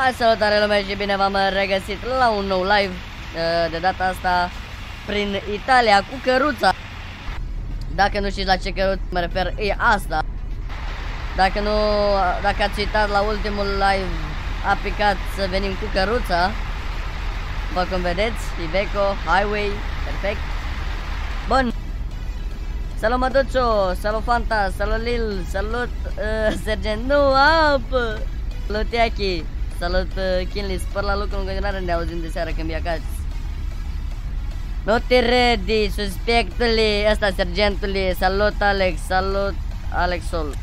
Hai salutare lume și bine v-am regăsit la un nou live uh, De data asta prin Italia cu căruța. Dacă nu știți la ce căruță mă refer, e asta. Dacă nu, dacă ați uitat la ultimul live A picat să venim cu căruța. După cum vedeți, Iveco, Highway, perfect. Bun. Salut Măduțu, salut Fanta, salut Lil, salut uh, Sergent, nu apă Salut Iaki Salut uh, Kinley, spăr la lucru în continuare ne auzim de seara când vii acasă Nu te ready, suspectului, ăsta sergentului Salut Alex, salut Alexol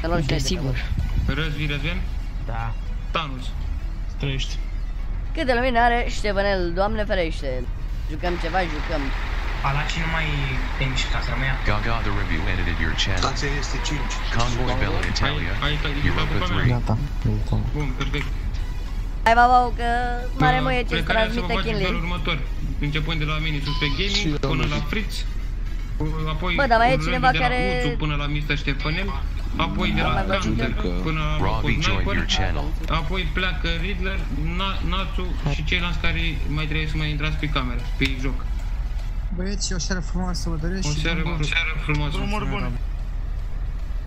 Salut și Desigur. Răzvi, Răzven? Da. Thanos. Trăiești. Câte lumină are Ștefănel, doamne ferește Jucăm ceva, jucăm Palaci nu mai te mișca să rămâia. Gaga the review edited your channel. Stația este 5. Convoy Bella Italia. Ai, ai, ai ridicat Europa cu 3. Gata. Gata. Bun, perfect. Hai bau, că mare Uh, muie ce Plecarea să vă transmite faceți felul Kinley următor. Începând de la mini Suspect Și Gaming eu până nu la zic. Fritz. uh, Apoi Bă, dar mai e urlăm cineva de care- la Uțu până la Mr. Ștefanel. Apoi de la Da, Counter Giulică. până la Robbie Locus joined your Sniper. channel. Apoi pleacă Riddler, Na- Natsu și ceilalți care mai trebuie să mai intrați pe cameră, pe joc. Băieți, o seară frumoasă, vă doresc O și seară, bun o seară frumoasă. Drumuri bune.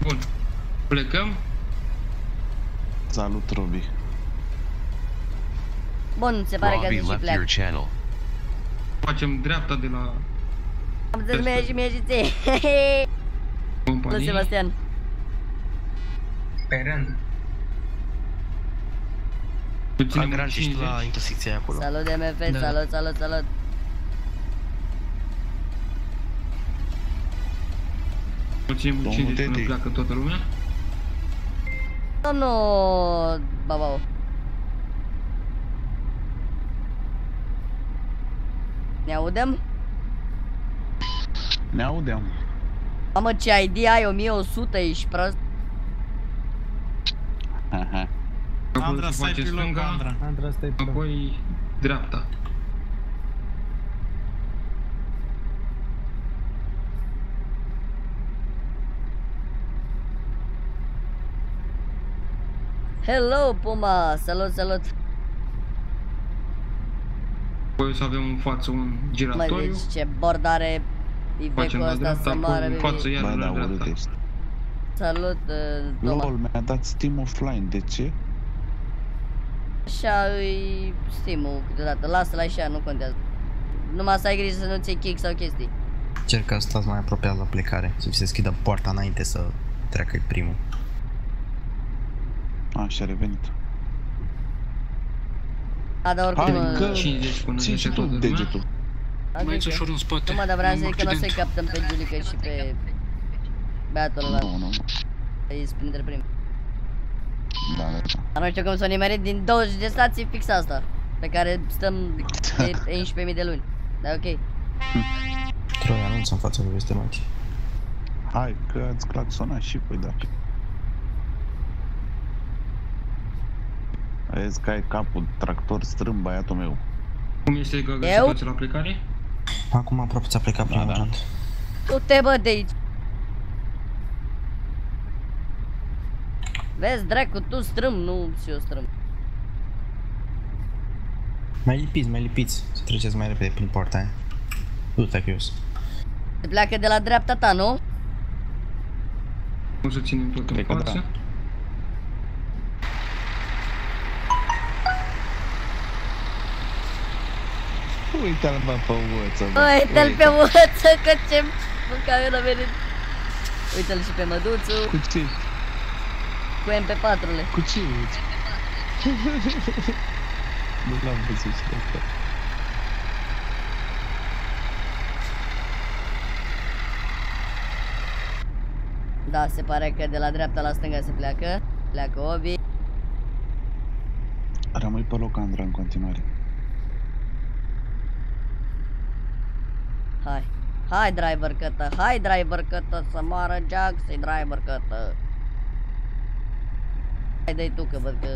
Bun. Plecăm. Salut, Robi. Bun, se pare că Robbie se și left pleacă your channel. Facem dreapta de la Am zis mie și mie și ție Salut companie. Sebastian Pe rând. Îl ținem în Agraj, ești 50. la intersecția aia acolo. Salut MF, Da. salut, salut, salut Îl ținem în Domnul 50 până Teddy. pleacă toată lumea. Domnul Babau Ne audem? Ne audem. Mamă ce ID ai 1100, ești prost Aha. Apoi Andra, se stai face pe loc, stânga, Andra. Andra, stai pe loc. apoi dreapta. Hello Puma, salut, salut Apoi o să avem în față un Mă giratoriu. deci ce bord are Facem Iveco la ăsta dreapta, să moară apoi în față baby. iar Bă, la da, urât dreapta. ești. Salut, uh, Toma LOL, mi-a dat Steam offline. De ce? Așa îi Steam-ul câteodată, lasă-l așa, nu contează Numai să ai grijă să nu ți kick sau chestii Cer că stați mai apropiat la plecare. Să vi se deschidă poarta înainte să treacă primul. Așa, a revenit. A, dar oricum Hai uh, că... 50 până Țin și zice tu toată lumea. degetul. adică, ușor în spate. Nu mă, dar vreau să Am zic că nu o să-i accident. captăm pe Giulica și pe Beatul ăla Nu, nu. Îi printre primii Da, da, da. Dar nu știu cum s-o nimerit din 20 de stații fix asta Pe care stăm de 11.000 de luni Dar ok Troi anunț în fața lui este lungi. Hai, că ați claxonat și păi da. Vezi că ai capul tractor strâmb băiatul meu. Cum este Gaga Eu? situația la plecare? Acum aproape ți-a plecat primul da. rând. Tu te bă de aici Vezi, dracu, tu strâm, nu și eu strâm Mai lipiți, mai lipiți. Să treceți mai repede prin poarta aia. Du-te că eu sunt. Se pleacă de la dreapta ta, nu? O să ținem tot în Cred că față. da. Uite-l bă pe uăță, bă. Uite-l pe uăță, că ce mâncare a venit Uite-l și pe măduțu, Cu ce? cu MP4-le Cu ce uiți? nu l-am văzut și de asta. Da, se pare că de la dreapta la stânga se pleacă Pleacă Obi Rămâi pe loc, Andra, în continuare. Hai Hai driver cătă, hai driver cătă Să moară Jaxi, driver cătă Hai dai tu că văd că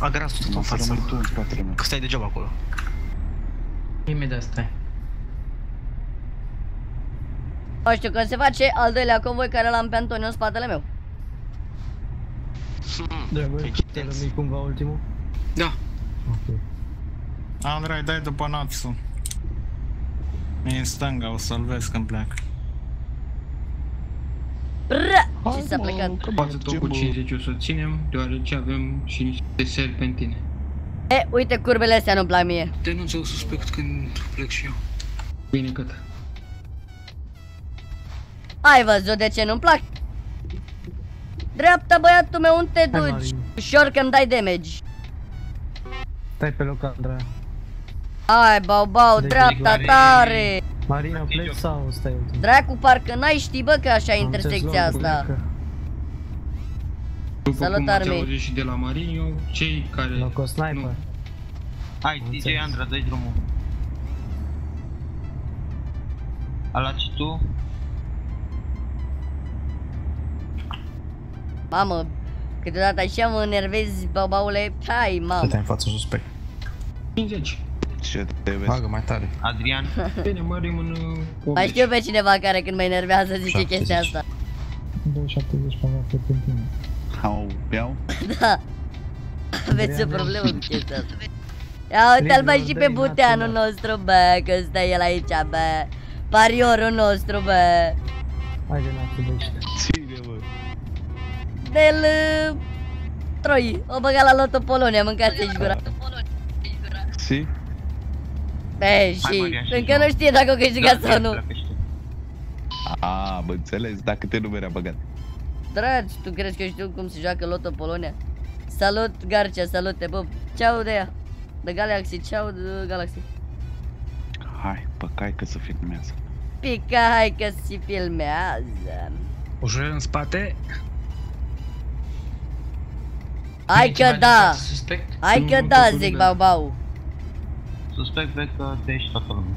Agras tot în Nu să față. rămâi tu în spatele meu. Că stai degeaba acolo. Imediat stai. Nu știu, când se face al doilea convoi care l-am pe Antonio în spatele meu Da, bă, nu cumva ultimul? Da. Ok. Andrei, dai după Natsu. E în stânga, o să-l vezi când pleacă. Bră! Și s-a plecat. Față tot cu 50 o să ținem, deoarece avem și niște serpentine. E, uite curbele astea nu-mi plac mie. Denunță un suspect când plec și eu. Bine cât. Ai văzut de ce nu-mi plac? Dreapta, băiatul meu, unde te Hai, duci? Marin. Ușor că-mi dai damage. Stai pe loc, Andreea. Ai, bau, bau, Deci, dreapta Marin- tare! Marina, pleci sau stai ultimul? Dracu, parcă n-ai ști, bă, că așa e Am intersecția înțeles, asta. loc, După Salut, cum ați Armi. auzit și de la Marinio, cei care... Loc o sniper. Hai, DJ Andra, dă-i drumul. Alaci tu? Mamă, câteodată așa mă enervezi, babaule. Hai, mamă. Stătea în fața suspect. 50. Ce te vezi? Bagă mai tare. Adrian? Bine, mărim în uh, Mai 80. știu pe cineva care când mă enervează zice chestia asta. 270 pe avea pe tine. Au, iau? Da. Aveți o problemă cu chestia asta. Ia uite-l bă și pe buteanul nostru, bă, că stă el aici, bă. Pariorul nostru, bă. Haide, Natu, deci. Ține, bă. Del... uh, Troi, o băga la Loto Polonia, mâncați-și gura. Si? Be, și Marian, și încă nu știe dacă o câștigat sau nu. A, mă înțeles, dacă te numere a băgat. Dragi, tu crezi că știu cum se joacă Loto Polonia? Salut, Garcia, salut, te pup. Ceau de ea. De Galaxy, ceau de Galaxy. Hai, păcai că să filmează. Pica, hai că se filmează. Ușor în spate. Hai Bine, că ceva da! de suspect? Hai Nu că mă da, bucur zic de- bau bau. Suspect, vezi că te ești toată lumea.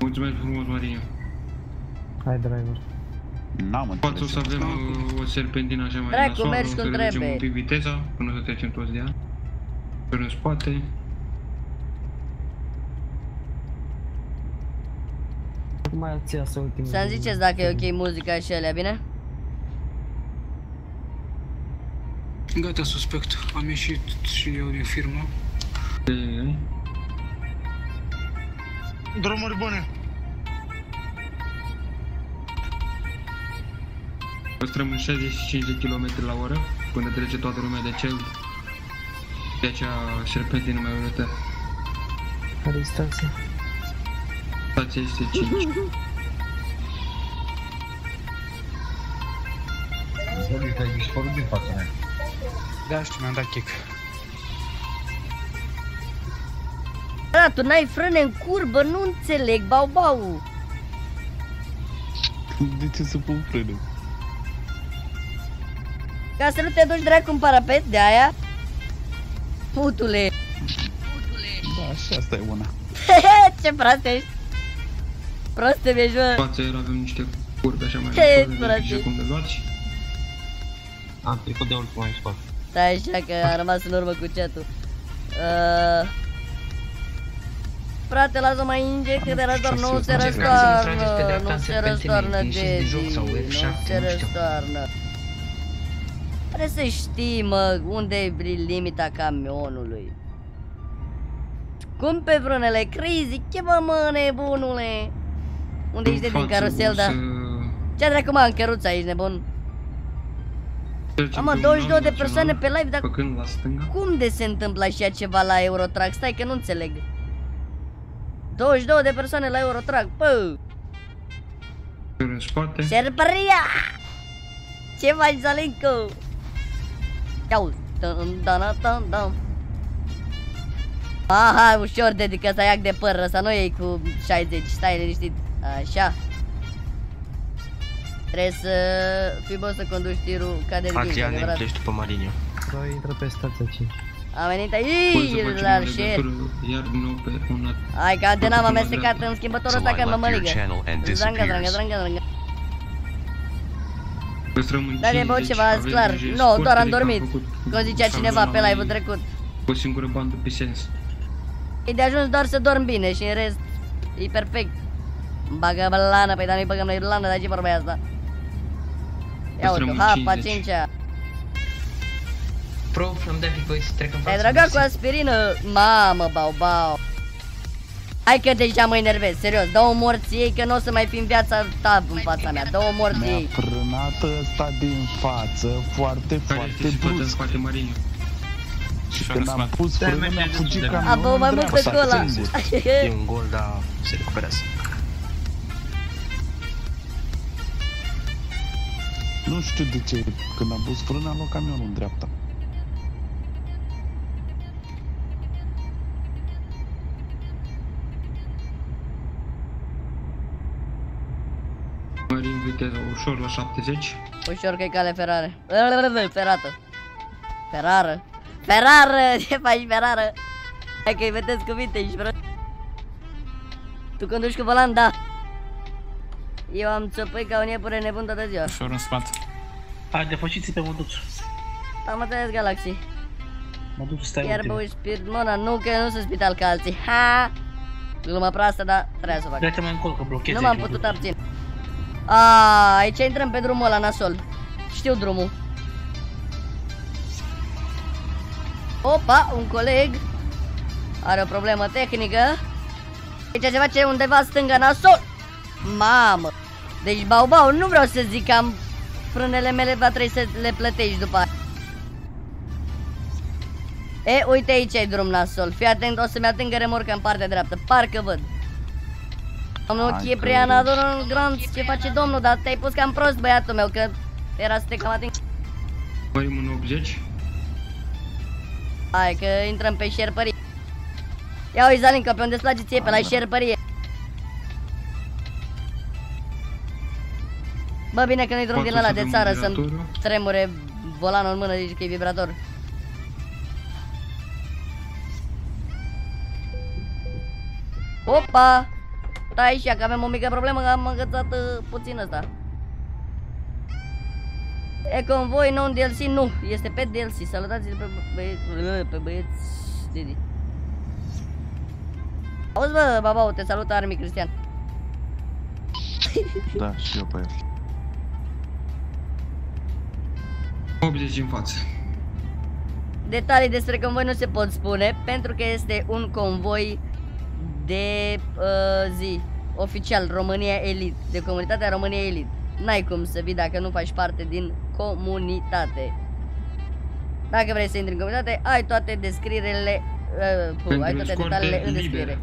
Mulțumesc frumos, Marinio. Hai, driver. N-am Poate o să avem uh, o serpentină așa mai Dracu, nasoală, mergi o să cum reducem trebuie. un pic viteza până să trecem toți de ea. Pe în spate. Acum mai ți să ultimul. Să-mi ziceți dacă e ok muzica și alea, bine? Gata, suspect. Am ieșit și eu din firmă. Drumuri bune. Păstrăm în 65 de km la oră până trece toată lumea de cel de acea serpentină mai urâtă. Care distanță? Stația este 5. Zoli, te-ai dispărut din fața mea. Da, știu, mi-am dat kick. Da, tu n-ai frâne în curbă, nu înțeleg, bau bau. De ce să pun frână? Ca să nu te duci dracu în parapet de aia. Putule. Da, și asta e una. Ce prost ești. Proste mi-e jur. Față era avem niște curbe așa mai Ce nasoale, de frate. grijă cum de luați. Am trecut de ultimul în spate. Stai așa că a rămas în urmă cu chat-ul. Uh... Frate, lasă mai inge că de războar nu se răstoarnă, nu se răstoarnă Dedi, nu se răstoarnă. Trebuie să știi, mă, unde e limita camionului. Cum pe vrânele crazy, chemă mă, nebunule. Unde ești de din Față carusel, o da? să Ce dracu mă, în căruța ești nebun? trecem Mamă, pe un 22 de an la persoane ceva, pe live, dar Făcând la stânga. cum de se întâmplă așa ceva la Eurotrack? Stai că nu înțeleg. 22 de persoane la Eurotrack, pă! În spate. Șerpăria! Ce faci, Zolincu? Iau, dun, dun, dun, dun. Aha, ușor dedică să iac de păr, să nu iei cu 60, stai liniștit. Așa. Trebuie să fii bă să conduci tirul ca de Adrian, bine, ne adevărat. pleci după Marinio. Bă, intră pe stația 5. Am venit Poți să aici facem la o share. legătură iar din nou pe un alt. Hai că antena m-am Acum amestecat dreapta. în schimbătorul So ăsta I că mă left your măligă. channel and Zranga, zranga, disappears. zranga, zranga. Păstrăm în Dar e băut 50, ceva azi avem clar. grijă, Nu, doar am sportele dormit. că am făcut Cum zicea cineva pe săptămâna live-ul mai- trecut. Cu o singură bandă pe sens. E de ajuns doar să dorm bine și în rest e perfect. Îmi bagă blană, păi dar noi băgăm la Irlanda, dar ce vorba e asta? Ia Păstrăm uite, în hapa 50. 5-a. Prof, îmi dai pic voi să trec în Te-ai față. dragat cu aspirină? Mamă, bau, bau. Hai că deja mă enervez, serios, dă o morție ei că nu o să mai fi în viața ta în fața mea, dă o morție Mi-a ei. frânat ăsta din față foarte, Care foarte este situația în brusc. spate, Marin? Și când am pus Stai, frână, merge mi-a destul fugit de camionul A băut mai în mult dreapta, pe cola. singur. E un gol, dar se recuperează. Nu știu de ce, când am pus frână, am luat camionul în dreapta. Viteză ușor la 70. Ușor că e cale ferare. Ferată. Ferară. Ferară! Ce faci, ferară? Hai că-i vedeți cuvinte, ești vreo... Tu conduci cu volan, da. Eu am țăpăi ca un iepure nebun toată ziua. Ușor în spate. Hai, depășiți pe măduț. Am înțeles Galaxy. Măduț, stai Iar bă, uiți, spirit, Mona, nu că nu sunt spital ca alții. Ha! Glumă proastă, dar trebuia să o fac. Dă-te mai încolo, că blochezi Nu m-am aici, putut măduț. abține. A, aici intrăm pe drumul ăla nasol. Știu drumul. Opa, un coleg are o problemă tehnică. Aici se face undeva stânga nasol. Mamă. Deci, bau, bau, nu vreau să zic că am frânele mele, va trebui să le plătești după aia. E, uite aici e drum nasol. Fii atent, o să-mi atingă remorca în partea dreaptă. Parcă văd. Domnul Hai Ciprian, că- adoră Grand, ce face domnul? Dar te-ai pus cam prost, băiatul meu, că era să te cam ating. Marin în 80. Hai că intrăm pe șerpărie. Ia uite, Zalin, că pe unde îți place ție, pe la șerpărie. Bă, bine că nu-i drum din Poate ăla să de avem țară un să-mi vibrator. tremure volanul în mână, zici că e vibrator. Opa! Stai și că avem o mică problemă, că am îngățat uh, puțin ăsta. E convoi non DLC, nu, este pe DLC. Salutați pe băieți, pe băieți Didi. Auzi bă, babau, te salută Armi Cristian. Da, și eu pe el. 80 în față. Detalii despre convoi nu se pot spune pentru că este un convoi de uh, zi oficial România Elite, de comunitatea România Elite. N-ai cum să vii dacă nu faci parte din comunitate. Dacă vrei să intri în comunitate, ai toate descrierile, uh, pu, ai Pentru toate escorte detaliile în libere. descriere.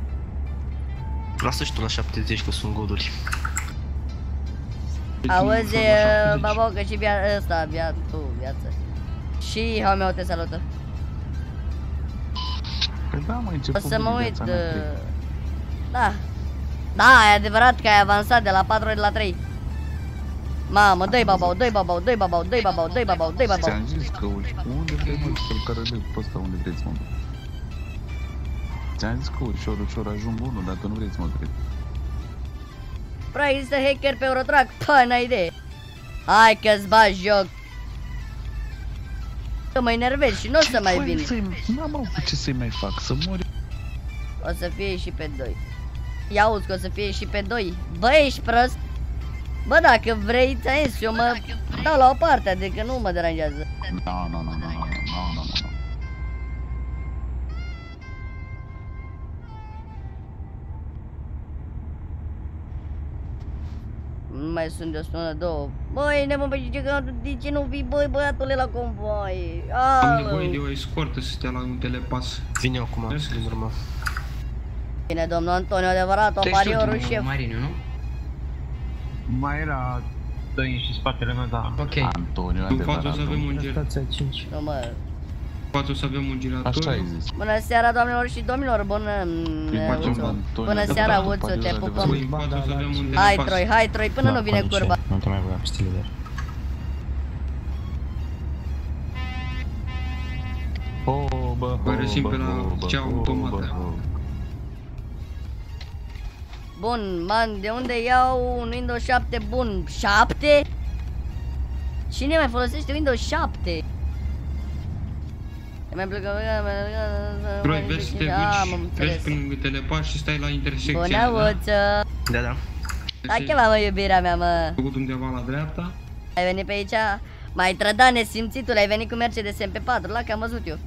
Lasă și tu la 70 că sunt goduri. Auzi, Ușor la 70. babau, că și via ăsta, via, tu, viață. Și hau meu te salută. Păi da, mă, O început să mă din uit, viața mea, cred. uh, da. Da, e adevărat că ai avansat de la 4 ori la 3. Mamă, dă-i babau, dă-i babau, dă-i babau, dă-i babau, dă-i babau, dă-i babau. Ți-am zis că uși- unde vrei mă să-l cărălesc pe ăsta, unde vreți mă. Ți-am zis că ușor, ușor ajung unul, dacă nu vreți mă cred. Bro, există hacker pe Eurotrack? Pă, n-ai idee. Hai că-ți bagi joc. Că mă enervezi și nu o să mai Păi, vin. să-i- N-am avut ce să-i mai fac, să mori. O să fie și pe 2. Ia uzi că o să fie și pe doi. Bă, ești prost? Bă, dacă vrei, ți eu mă dau la o parte, adică nu mă deranjează Da, no, no, no, no, no, no, no. Nu mai sunt de o săptămână, două. Băi, nebun, pe ce, de ce nu vii, băi, băiatule, la convoi? Am nevoie de o escortă să te la un telepas. Vine acum, din urmă. Bine, domnul Antonio, adevărat, Tu ești opariorul ultimul, șef. Mariniu, nu? Mai era doi și spatele meu, da. Ok. Antonio, În față o adevărat. să avem un gir... Stația 5. Nu, mă. În față o să avem un girator. Așa ai zis. Bună seara, doamnelor și domnilor, bună... Îi facem Uțu. Antonio, Bună adevărat, seara, după Uțu, adios, te adevărat. pupăm. În față o să avem un Hai, telepas. Troi, hai, Troi, până nu vine conduce. curba. Nu te mai băga pe stil lider. Oh, bă, Vă resim bă, pe la bă, bă, cea bă, automată. bă, bă. Bun, man, de unde iau un Windows 7 bun? 7? Cine mai folosește Windows 7? E mai plecă... Troi, vezi să te Am duci, înțeles. treci prin telepas și stai la intersecția Bună, aia, da? Uță! Da, da. Da, ce mă, iubirea mea, mă? Făcut undeva la dreapta. Ai venit pe aici? Mai trăda nesimțitul, ai venit cu Mercedes MP4, la că am văzut eu.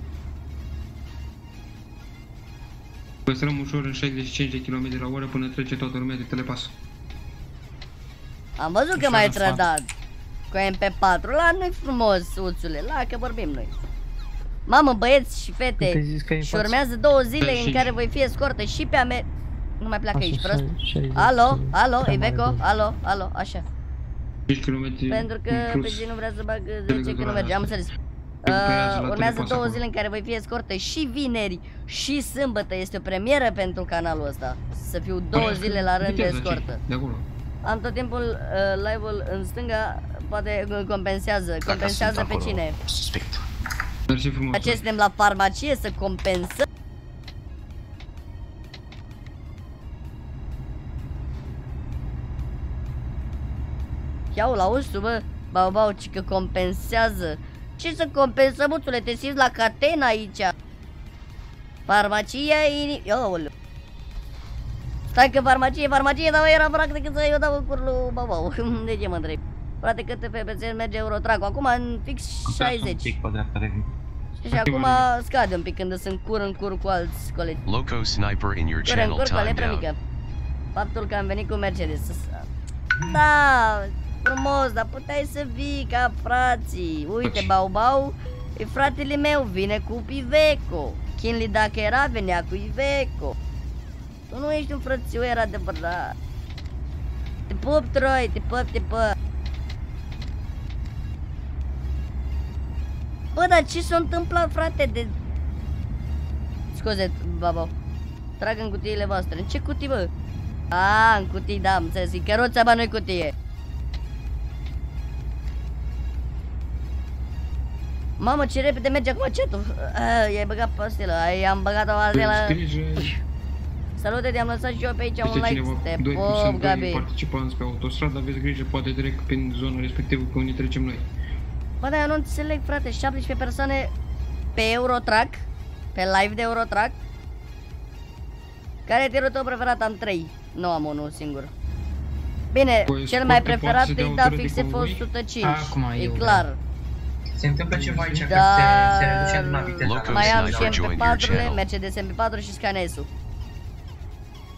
Păstrăm ușor în 65 de km la oră până trece toată lumea de telepas. Am văzut că mai trădat cu MP4, la nu-i frumos, uțule, la că vorbim noi. Mamă, băieți și fete, Uite, zis că e în și față. urmează două zile în 35. care voi fi escortă și pe ame... Nu mai pleacă Așa, aici, prost. șai- 60, Alo, alo, prea mare Iveco, doză. alo, alo, așa. 5 km Pentru că plus. pe zi nu vrea să bag 10 legătura că nu merge, am asta. înțeles. Recuperează Uh, la urmează telepas două acolo. zile în care voi fi escortă și vineri și sâmbătă. Este o premieră pentru canalul ăsta. Să fiu două Păi, zile la rând de vitează escortă. cei De acolo. Am tot timpul uh, live-ul în stânga, poate uh, compensează. Dacă Compensează sunt pe acolo, cine? Suspect. Mersi frumos. Ce suntem la farmacie să compensăm? Ia la ușu, bă, bau, bau, ci că compensează. Ce să compensăm, uțule, te simți la catena aici. Farmacia e... Iaoleu. Stai că farmacie, e farmacie, dar era practic să eu dau în curul, bau, bau. De ce mă întreb? Frate, cât pe PC merge Eurotrack acum în fix 60. Un pic pe dreapta de Și acum scade un pic când sunt cur în cur cu alți colegi. Loco Sniper in your Cur în channel cur cu ale timed out. mică. Faptul că am venit cu Mercedes. Da, frumos, dar puteai să vii ca frații. Uite, Bau Bau e fratele meu, vine cu Iveco. Kinley dacă era, venea cu Iveco. Tu nu ești un frățioer adevărat. Te pup, Troy, te pup, te pup. Bă, dar ce s-a întâmplat, frate, de... Scuze, baba. Trag în cutiile voastre. În ce cutii, bă? A, în cutii, da, am înțeles. E căruța, bă, nu cutie. Mamă, ce repede merge acum cetul. Ah, i-ai băgat pastilă. Ai, am băgat o pastilă. Grijă. Salute, te-am lăsat și eu pe aici un Este like. cineva, Te doi, pop, sunt doi Gabi. participanți pe autostradă, aveți grijă, poate trec prin zona respectivă pe unde trecem noi. Bă, dar eu nu înțeleg, frate, 17 persoane pe Eurotrack, pe live de Eurotrack. Care e tirul tău preferat? Am 3, nu am unul singur. Bine, Păi, cel scurt mai pe preferat față de e da autorul fix de F convoi? 105, Acum e eu clar. Se întâmplă ceva aici, că Da. se, se reduce aduna viteza. Loco Mai am și Sniper joined your MP4-urile, channel. Mercedes MP4 și Scanesul.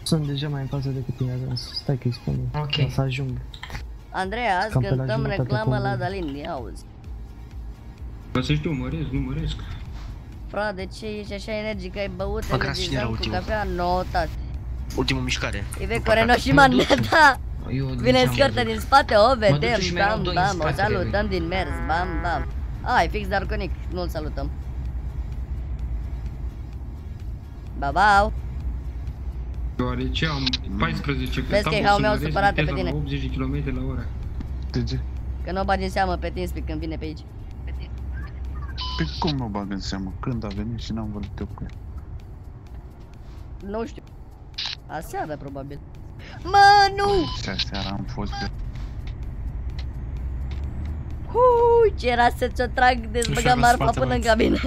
Sunt deja mai în față decât tine, Adrian. Stai că îi spun. eu. Ok. O să ajung. Andreea, azi Cam pe la cântăm jumătate reclamă la convoi. Dalin, ia auzi. Vă să știu, măresc, nu măresc. Frate, de ce ești așa energic? Ai băut Bă, Cras, cine era energizant cu ultimul? cafea? No, tate. Ultimul mișcare. Iveco Renault și man, da. Eu Vine ce-am scărtă văzut. din spate, o duc vedem, și mi-erau bam, doi în bam, o spatele lui. salutăm din mers, bam, bam. Ai, fix Darconic, nu-l salutăm. Babau, Deoarece am 14 pe Vezi că e tabă, hau să meu măresc supărat pe viteza la tine. 80 de km la oră. De ce? că nu o bagi în seamă pe TeamSpeak când vine pe aici. Pe cum nu bag în seamă? Când a venit și n-am vorbit eu cu el? Nu știu. Aseară, probabil. Mă, nu! Și aseară am fost eu. Hui, ce era să ți-o trag de Și-a băga marfa răspat până în în cabină.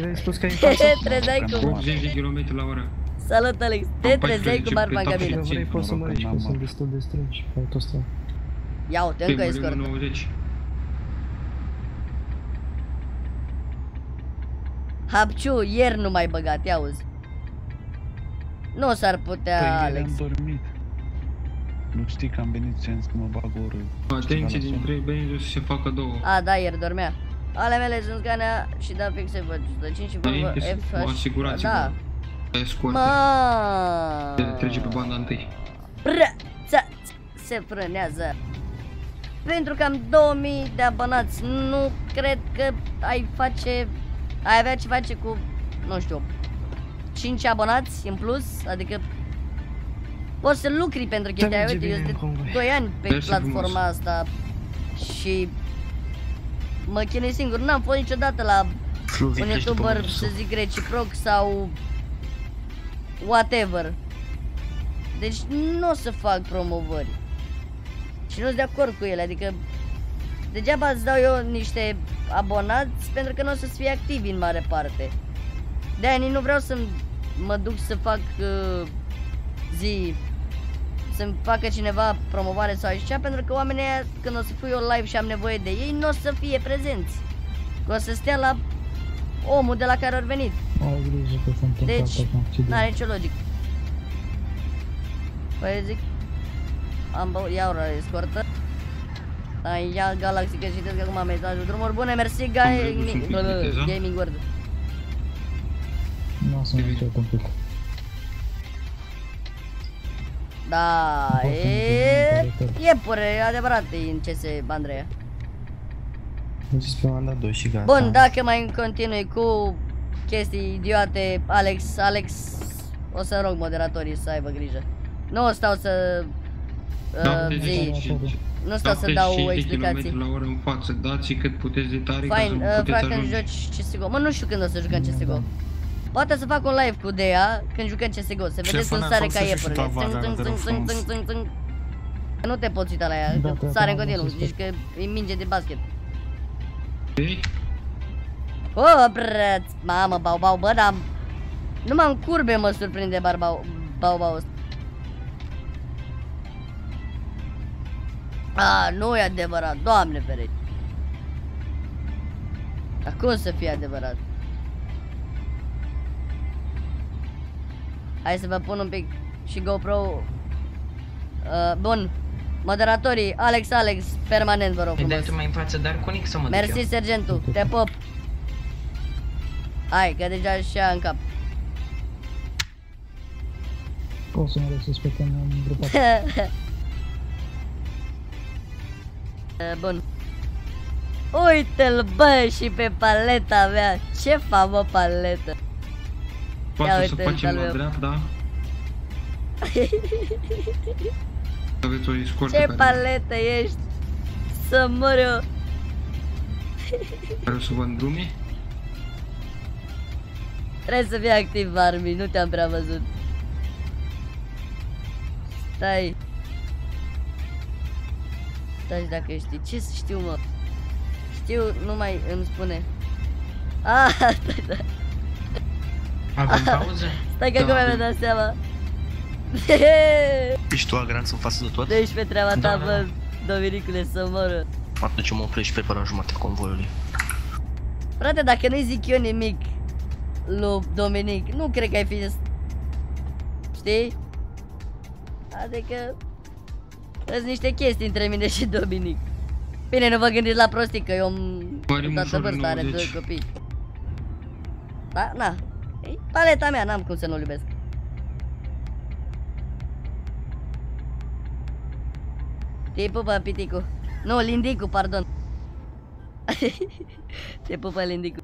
I-ai spus că ai în față? Trezeai că cu... nu. 80 de km la oră. Salut, Alex. Te Am trezeai cu 14 marfa în pe cabină. Dacă vrei poți să Noroc mă că ridici, n-am că sunt mă. destul de strângi pe autostradă. Ia uite, Pe încă e mărimă scurt. 90. Hapciu, ieri nu mai băgat, ia auzi. Nu s-ar Păi putea, ieri Alex. am dormit. Nu știi că am venit și am zis că mă bag o oră. Atenție, ceva la din somn. 3 benzi o să se facă două. A, da, ieri dormea. Ale mele sunt Scania și da fix F105 și Volvo Înainte să F... vă asigurați Da. că escorte. Mă. Trece pe banda întâi. Pră, ța, se frânează. Pentru că am 2000 de abonați, nu cred că ai face, ai avea ce face cu, nu știu, 5 abonați în plus, adică poți să lucri pentru chestia aia, merge uite, eu bine sunt în de convoi. 2 ani pe Mersi platforma frumos. asta și mă chinui singur, n-am fost niciodată la Fluvic, un ești după youtuber, mersul. să zic reciproc sau whatever. Deci nu o să fac promovări. Și nu sunt de acord cu ele, adică degeaba îți dau eu niște abonați pentru că nu o să fie activi în mare parte. De aia nici nu vreau să mă duc să fac uh, zi să-mi facă cineva promovare sau așa, pentru că oamenii aia, când o să fiu eu live și am nevoie de ei, nu o să fie prezenți. Că o să stea la omul de la care au venit. Ai grijă că se întâmplă Deci, asta cu accident. N-are nicio logică. Păi zic, am băut, iau la escortă. Ai ia Galaxy că citesc acum mesajul. Drumuri bune, mersi, Am gai, redus un pic viteza. Gaming World. Nu o să mă încet Da, Poți să e... mergem în Iepure, e adevărat, e în CS Andreea. Deci pe mandat 2 și gata. Bun, dacă mai continui cu chestii idiote, Alex, Alex, o să rog moderatorii să aibă grijă. Nu o stau să uh, zi, 75 nu stau să dau 75 de explicații. km la oră în față, dați cât puteți de tare ca să Fain, uh, puteți frate, când ajunge. joci CSGO. Mă, nu știu când o să jucăm CSGO. Poate să fac un live cu Dea când jucăm CSGO, să vedeți când Șefă, sare ne-a ca făcut să iepurile. și tu Țâng, avarea, țâng, te țâng, rog țâng, frumos. țâng, țâng, țâng. Nu te poți uita la ea, Da, că da, sare în da, continuu, am zici că e minge de basket. Ei, O, brăț, mamă, bau, bau, bă, dar numai în curbe mă surprinde barbau, bau, bau ăsta. A, nu e adevărat, doamne ferește. Dar cum să fie adevărat? Hai să vă pun un pic și GoPro. Uh, bun. Moderatorii, Alex, Alex, permanent vă rog Îi dai frumos. tu mai în față, dar cu Nick să mă duc Mersi, eu. sergentul, te pop. Hai, că deja și în cap. Poți să mă resuspectăm în grupa Eh, Bun. Uite-l bă și pe paleta mea. Ce fac mă paletă? Ia poate să uite, facem al la meu. dreapta. Aveți o escortă Ce care, paletă ești? Să mor eu. care o să vă îndrume. Trebuie să fii activ, Armi, nu te-am prea văzut. Stai. Stai dacă știi. Ce să știu, mă? Știu, nu mai îmi spune. Ah, stai, da. Avem pauză? Stai că Da, acum mi-am avem. dat seama. Ești tu agranț în față de tot? 12 treaba ta, Da, da, bă, Dominicule, să moră. Atunci mă oprești pe până jumătatea convoiului. Frate, dacă nu-i zic eu nimic lui Dominic, nu cred că ai fi... Știi? Adică... Sunt niște chestii între mine și Dominic. Bine, nu vă gândiți la prostii, că eu am Mari toată mușor de vârsta, are 90. doi copii. Da, na. E paleta mea, n-am cum să nu-l iubesc. Te pupă, piticu. Nu, lindicu, pardon. Te pupă, lindicu.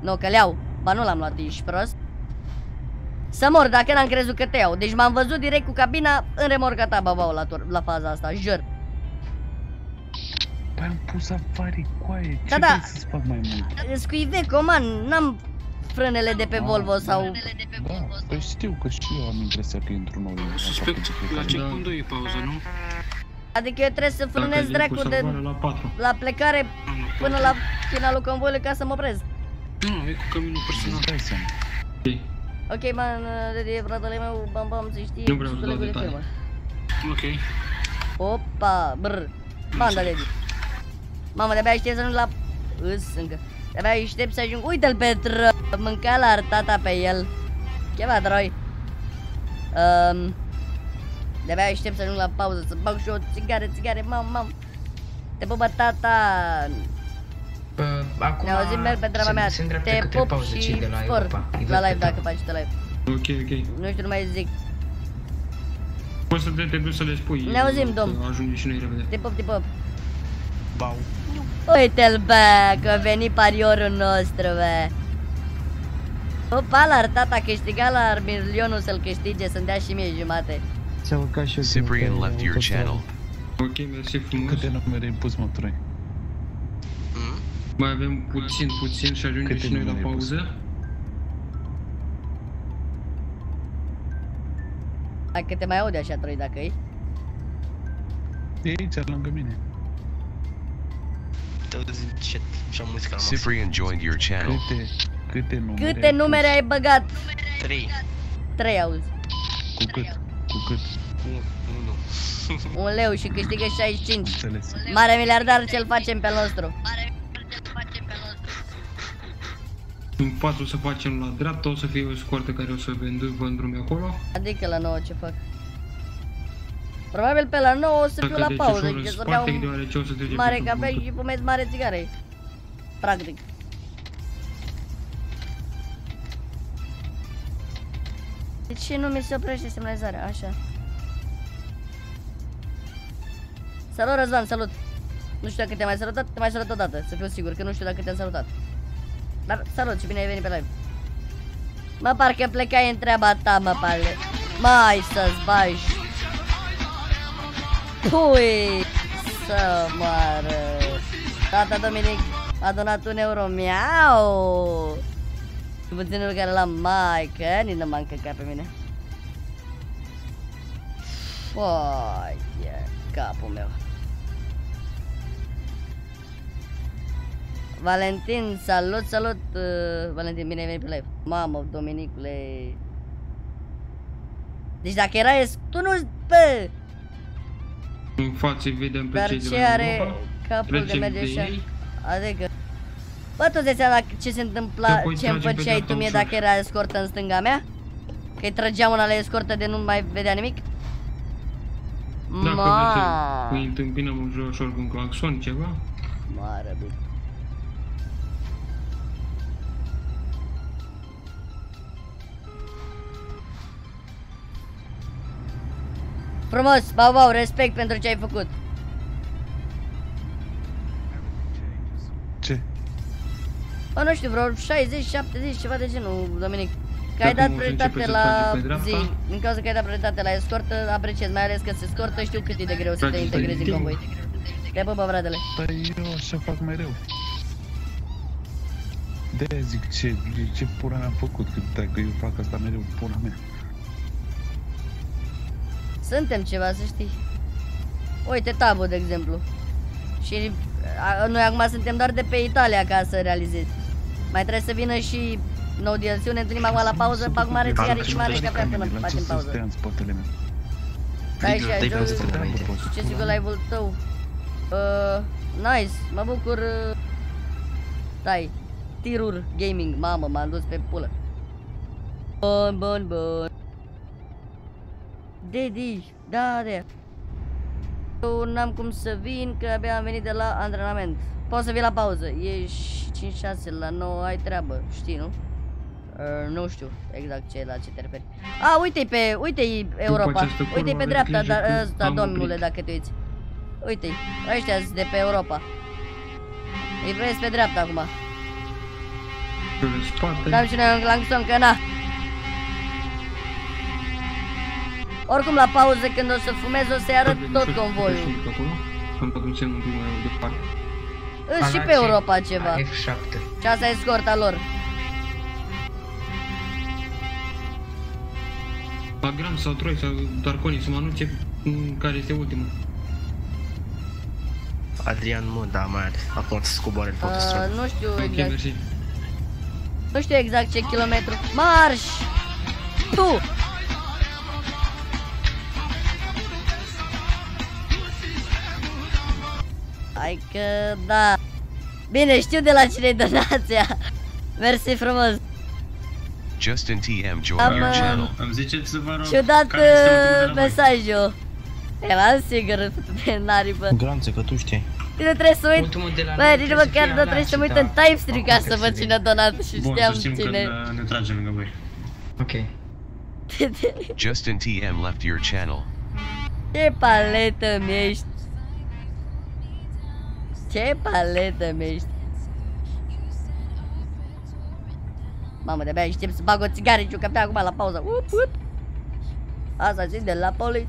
Nu, că le-au. Ba nu l-am luat, ești prost. Să mor dacă n-am crezut că te iau. Deci m-am văzut direct cu cabina în remorca ta, babau, la, tur- la faza asta, jur. Păi am pus avarii coaie, ce Da, da. vrei să-ți fac mai mult? Sunt cu Iveco, man, n-am frânele de pe Ah, Volvo sau... Da, păi știu că și eu am impresia că e într-un nou Suspect, la checkpoint 2 e pauză, nu? Adică eu trebuie să frânez dracu de la 4. la plecare până la finalul convoiului ca să mă opresc. Nu, nu, e cu caminul personal. Îți dai seama. Ok, man, de fratele meu, bam bam, să știi, Nu vreau să dau colegul de detalii. firmă. Ok. Opa, brr, banda de Mamă, de-abia aștept să ajung la... Îs, încă. De-abia aștept să ajung... Uite-l pe tră... Mânca la tata pe el. Ce va, droi? Um, de-abia aștept să ajung la pauză, să bag și o țigare, țigare, mam, mam. Te pupă tata. Bă, acum Ne auzim merg pe treaba se- mea. Se îndreaptă Te către pup pauză și cei de la spor Europa. Îi văd la pe live dacă tabă. faci tu live. Ok, ok. Nu știu, nu mai zic. Poți să te, te duci să le spui. Ne auzim, domn. Să Ajungem și noi repede. Te pup, te pup. Bau. Uite-l, bă, că a venit pariorul nostru, bă. Opa, la tata a câștigat la milionul să-l câștige, să-mi dea și mie jumate. Ți-a urcat și eu Cyprian left your channel. Ok, mersi frumos. Câte numere ai pus, mă, Troi? Mai avem puțin, puțin și ajungem Câte și noi la numere ai pus? pauză. Hai că te mai aude așa, troi, dacă e. E aici, lângă mine. Te auzi în chat și am muzica la maxim. Cyprian joined your channel. Câte, câte numere Câte numere ai băgat? 3. Trei auzi. Cu cât? Cu cât? Unu. Un leu și câștigă 65. Înțeles. Mare miliardar ce-l facem pe al nostru. În 4 să facem la dreapta, o să fie o scoartă care o să vând, vând drume acolo. Adică la 9 ce fac? Probabil pe la 9 o să fiu Dacă la deci pauză, ușor în că să beau spate, deoarece o să trece mare pe cafea drumul și fumez mare țigară. Practic. De ce nu mi se oprește semnalizarea? Așa. Salut Răzvan, salut! Nu știu dacă te-am mai salutat, te mai salut odată, să fiu sigur, că nu știu dacă te-am salutat. Dar salut și bine ai venit pe live. Mă, parcă plecai în treaba ta, mă, pale. Mai să-ți bagi. Pui să moară. Tata Dominic a donat un euro. Miau. Puținul care l-am mai, că nici nu m-a încăcat pe mine. Foaie, capul meu. Valentin, salut, salut, uh, Valentin, bine ai venit pe live. Mamă, Dominicule. Deci dacă era es... Tu nu... Bă! În față îi vedem pe Dar cei de ce la are Europa. capul de Trecem merge de așa? ei. Adică... Bă, tu îți seama ce se întâmpla, Te poți ce îmi trage pe făceai tu dreapta mie ușor. dacă era escortă în stânga mea? Că-i trăgeam una la escortă de nu mai vedea nimic? Dacă Ma. vreți să îi întâmpinăm ușor cu un claxon, ceva. Mare bine. Frumos, bau, bau, respect pentru ce ai făcut. Ce? Bă, nu știu, vreo 60, 70, ceva de genul, Dominic. Că ai Acum dat o să prioritate începe să la trage pe dreapta. zi, din cauza că ai dat prioritate la escortă, apreciez, mai ales că se escortă, știu cât e de greu să te Trage integrezi în pe convoi. Te pupă, fratele. Dar eu așa fac mereu. de zic ce, ce pula mea am făcut, că dacă eu fac asta mereu, pula mea. Suntem ceva, să știi. Uite, Tabo, de exemplu. Și a, noi acum suntem doar de pe Italia ca să realizezi. Mai trebuie să vină și nou DLC, ne întâlnim acum la pauză, bag mare țigare și mare cafea până facem Să pauză. stea în spatele meu. Stai și Dai ajung. vreau să înainte. Ce zic live-ul tău? Uh, nice, mă bucur. Uh, stai, tirur gaming, mamă, m-am dus pe pulă. Bun, bun, bun. Dedi, da, de. Eu n-am cum să vin, că abia am venit de la antrenament. Poți să vii la pauză, ești 5-6 la 9, ai treabă, știi, nu? Uh, nu știu exact ce, la ce te referi. A, uite-i pe, uite-i Europa, această uite-i pe curvă dreapta, vertigine dar când ăsta, am domnule, oprit. dacă te uiți. Uite-i, ăștia de pe Europa. Îi vezi pe dreapta acum. Pe spate. Cam și noi un clangson, că na. Oricum la pauză când o să fumez o să-i arăt tot convoiul. Am dat un semn un pic mai departe. Îs și pe Europa ceva. F7. Și asta e scorta lor. La Gram sau Troi sau Darconi să mă anunțe mm, care este ultimul. Adrian mă, da, mai are. Acum să scoboare pe autostradă. Uh, nu știu Ok, exact. mersi. Nu știu exact ce kilometru. Marș! Tu! Hai că da. Bine, știu de la cine e donația. Mersi frumos. Justin TM joined Am, your uh, channel. Îmi ziceți să vă rog Și-o dat care este ultimul de uh, la voi. mesajul. Eram sigur de naripă. Granțe, că tu știi. Bine, trebuie să uit. Ultimul de la Bă, noi nici trebuie să măcar fie nu trebuie să mă uit Alaci, în da. timestream ca Acum să văd trebuie cine a donat și Bun, știam să știm cine. când uh, ne tragem lângă voi. Ok. Justin TM left your channel. Ce paletă mi-ești Ce paletă mi-ești Mamă, de-abia aștept să bag o țigară și o cafea acum la pauză up, up. Asta țin de la poliț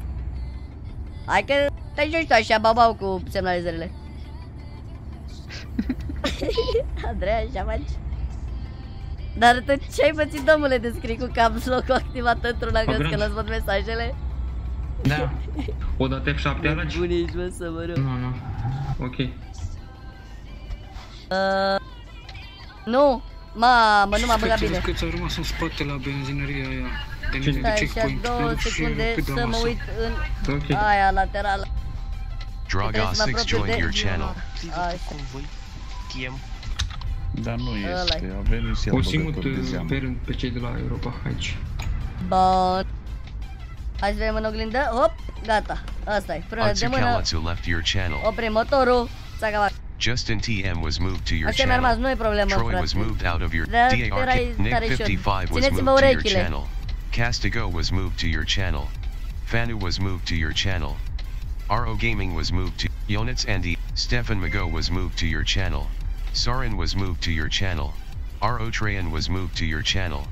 Hai că te joci tu așa, babau cu semnalizările Andreea, așa faci Dar tu ce ai pățit, domnule, de scrii cu caps loc activat într-una că Păgranci. că văd mesajele? Da. O dat F7 alagi? Bune ești, mă, să mă rog. Nu, nu. Ok. Uh, nu, mamă, nu m-a băgat bine. Câți au rămas în spate la benzinăria aia partenerii de Stai așa checkpoint. două le duc și secunde cât de să mă masă. uit în Ok. aia laterală. Draga Trebuie să mă 6 apropie joined de- your channel. Așa. TM. Dar nu Ăla-i. este, a venit și a O băgător singur de zeamă. pe rând pe cei de la Europa aici. Bun. Hai să vedem în oglindă. Hop, gata. Asta e. Frână de mână. Atsukalazu left your channel. Oprim motorul. S-a acabat. Justin TM was moved to your Așa mi-a rămas, channel. nu e problemă, Troy frate. was moved out of your Dar DAR. Nick 55 was moved to your channel. Castigo was moved to your channel. Fanu was moved to your channel. RO Gaming was moved to Yonits Andy. Stefan Mago was moved to your channel. Sarin was moved to your channel. RO Trayan was moved to your channel.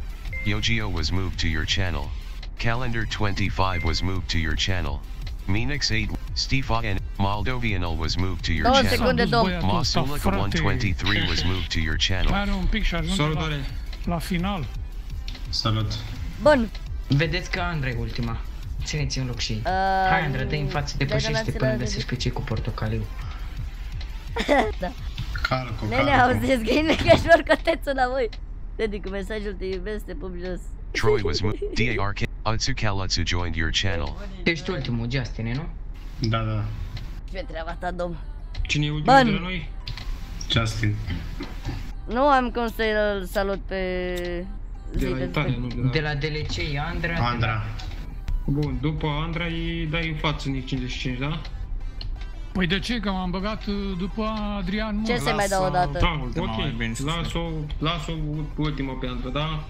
Yogio was moved to your channel. Calendar 25 was moved to your channel. Minix 8, Stefan Moldovianal was moved to your Două channel. secunde, domn. Masulica 123 was moved to your channel. Mai are un pic și ajunge la, Salutare! la final. Salut. Bun. Vedeți că Andra e ultima. Țineți un loc și ei. Uh, Hai Andra, dă în față, dai depășește donațiile până de- găsești pe cei cu portocaliu. da. Calcu, Nene, auziți că e necășor cotețul înapoi. Dedic mesajul te iubesc, te pup jos. Troy was moved. DARK. Atsukalatsu joined your channel. Ești ultimul, Justin, nu? Da, da. Ce treaba ta, domn. Cine e ultimul Bun. de la noi? Justin. Nu am cum să-l salut pe... De la Zi, Italia, nu de la... De la DLC e Andra. Andra. Bun, după Andra îi dai în față Nick 55, da? Păi de ce? Că m-am băgat uh, după Adrian Mă. Ce se mai dă o dată? Da, ultima, mai bine ok, să las-o, las-o ultima pe Andra, da?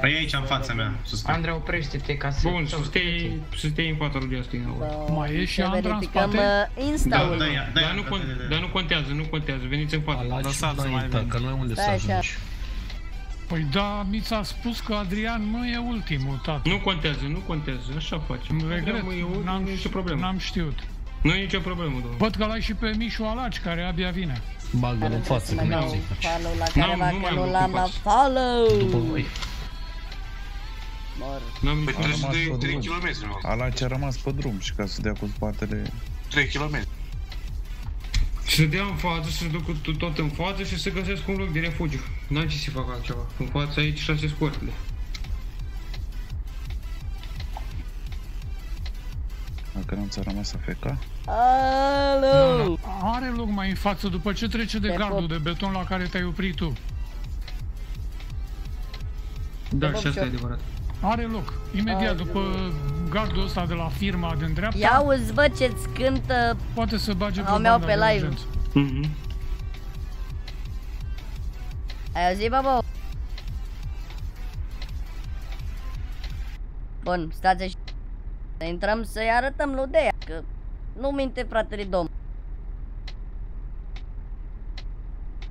Păi aici în fața mea. Sus. Andra, oprește-te ca să... Bun, să stai, să stai în fața lui Justin. acolo. Mai e și Să Andra în verificăm spate? uh, Insta-ul. Da, da, Dar nu, con- dar nu contează, nu contează, veniți în față. Lăsați mai bine. Că nu ai unde să Stai așa. ajungi. Păi da, mi s-a spus că Adrian Mă e ultimul, tată. Nu contează, nu contează, așa facem. Îmi regret, Adrian Mă e ultimul, n-am, nu e nicio problemă. n-am știut. Nu e nicio problemă, domnul. Văd că l-ai și pe Mișu Alaci, care abia vine. Bagă-l în față, Să cum mai ai dau zis. follow la N-am- careva, nu mai că am nu lucru l-am în la față. follow. După voi. Mor. N-am A nicio rămas pe 3 drum. km, Ala ce a rămas pe drum și ca să dea cu spatele... 3 km. Să dea în față, să ducă tot- tot în față și să găsesc un loc de refugiu. N-am ce să fac altceva. În față aici șase scoartele. Dacă nu ți-a rămas AFK? Alo! Are loc mai în față după ce trece de Te gardul pup. de beton la care te-ai oprit tu. Da, Te și pup asta e și eu. adevărat. Are loc. Imediat Ai, după gardul ăsta de la firma din dreapta, Ia uzi, bă, ce-ți cântă poate să bage Au meu banda pe de live. urgență. Mhm. Ai auzit, babo? Bun, stați așa. Să intrăm să-i arătăm lui Dea, că nu minte fratele domn.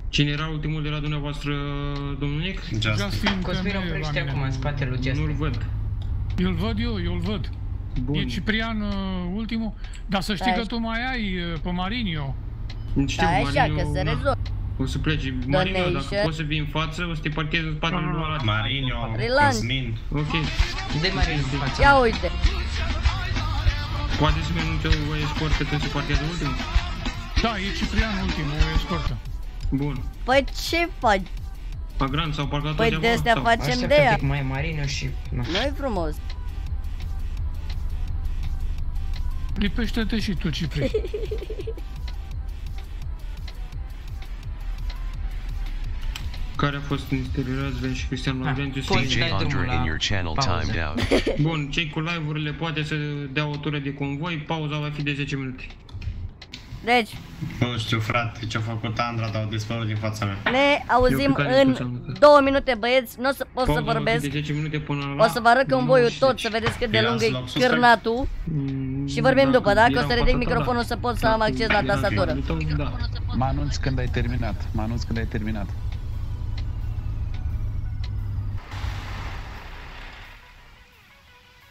Cine era ultimul de la dumneavoastră, domnul Nic? Justin. Justin Cosmin, că nu e la oprește mine. acum în spatele lui Nu-l Justin. văd. Eu-l văd eu, eu-l văd. Bun. E Ciprian uh, ultimul, dar să știi Stai că tu mai ai uh, pe Marinio. Știu, Da, așa, Marinho, că se na. rezolvă. O să plece. Marinho, dacă Donation. poți să vii în față, o să te parchezi în spatele lui ăla. Marinho, Relax. Cosmin. Ok. De Marin în față. Ia uite. Poate să menunțe o escortă când se parchează ultimul? Da, e Ciprian ultimul, o escortă. Bun. Păi ce faci? Pe grand s-au parcat Păi undeva, de astea sau? facem Așa de că ea. pic mai e Marino și... Na. Nu-i frumos. Lipește-te și tu, Ciprian. Care a fost în interior Sven și Cristian Laurențiu poți DJ dai drumul Andre la in your channel pauză. timed out. Bun, cei cu live-urile poate să dea o tură de convoi, pauza va fi de 10 minute. Deci, Nu știu, frate, ce-a făcut Andra, dar au dispărut din fața mea. ne auzim Eu pe care în discuția am uitat. două minute, băieți. Nu o să pot să Pauza va fi vorbesc. de 10 minute până la O să vă arăt convoiul 90. tot, să vedeți cât de Ia lung să e luăm suspect. cârnatul. Mm, Și vorbim după, dacă o eram să ridic patru, microfonul da. să pot să am acces la Eram tastatură. tău, Da. Mă anunț când ai terminat. Mă anunț când ai terminat.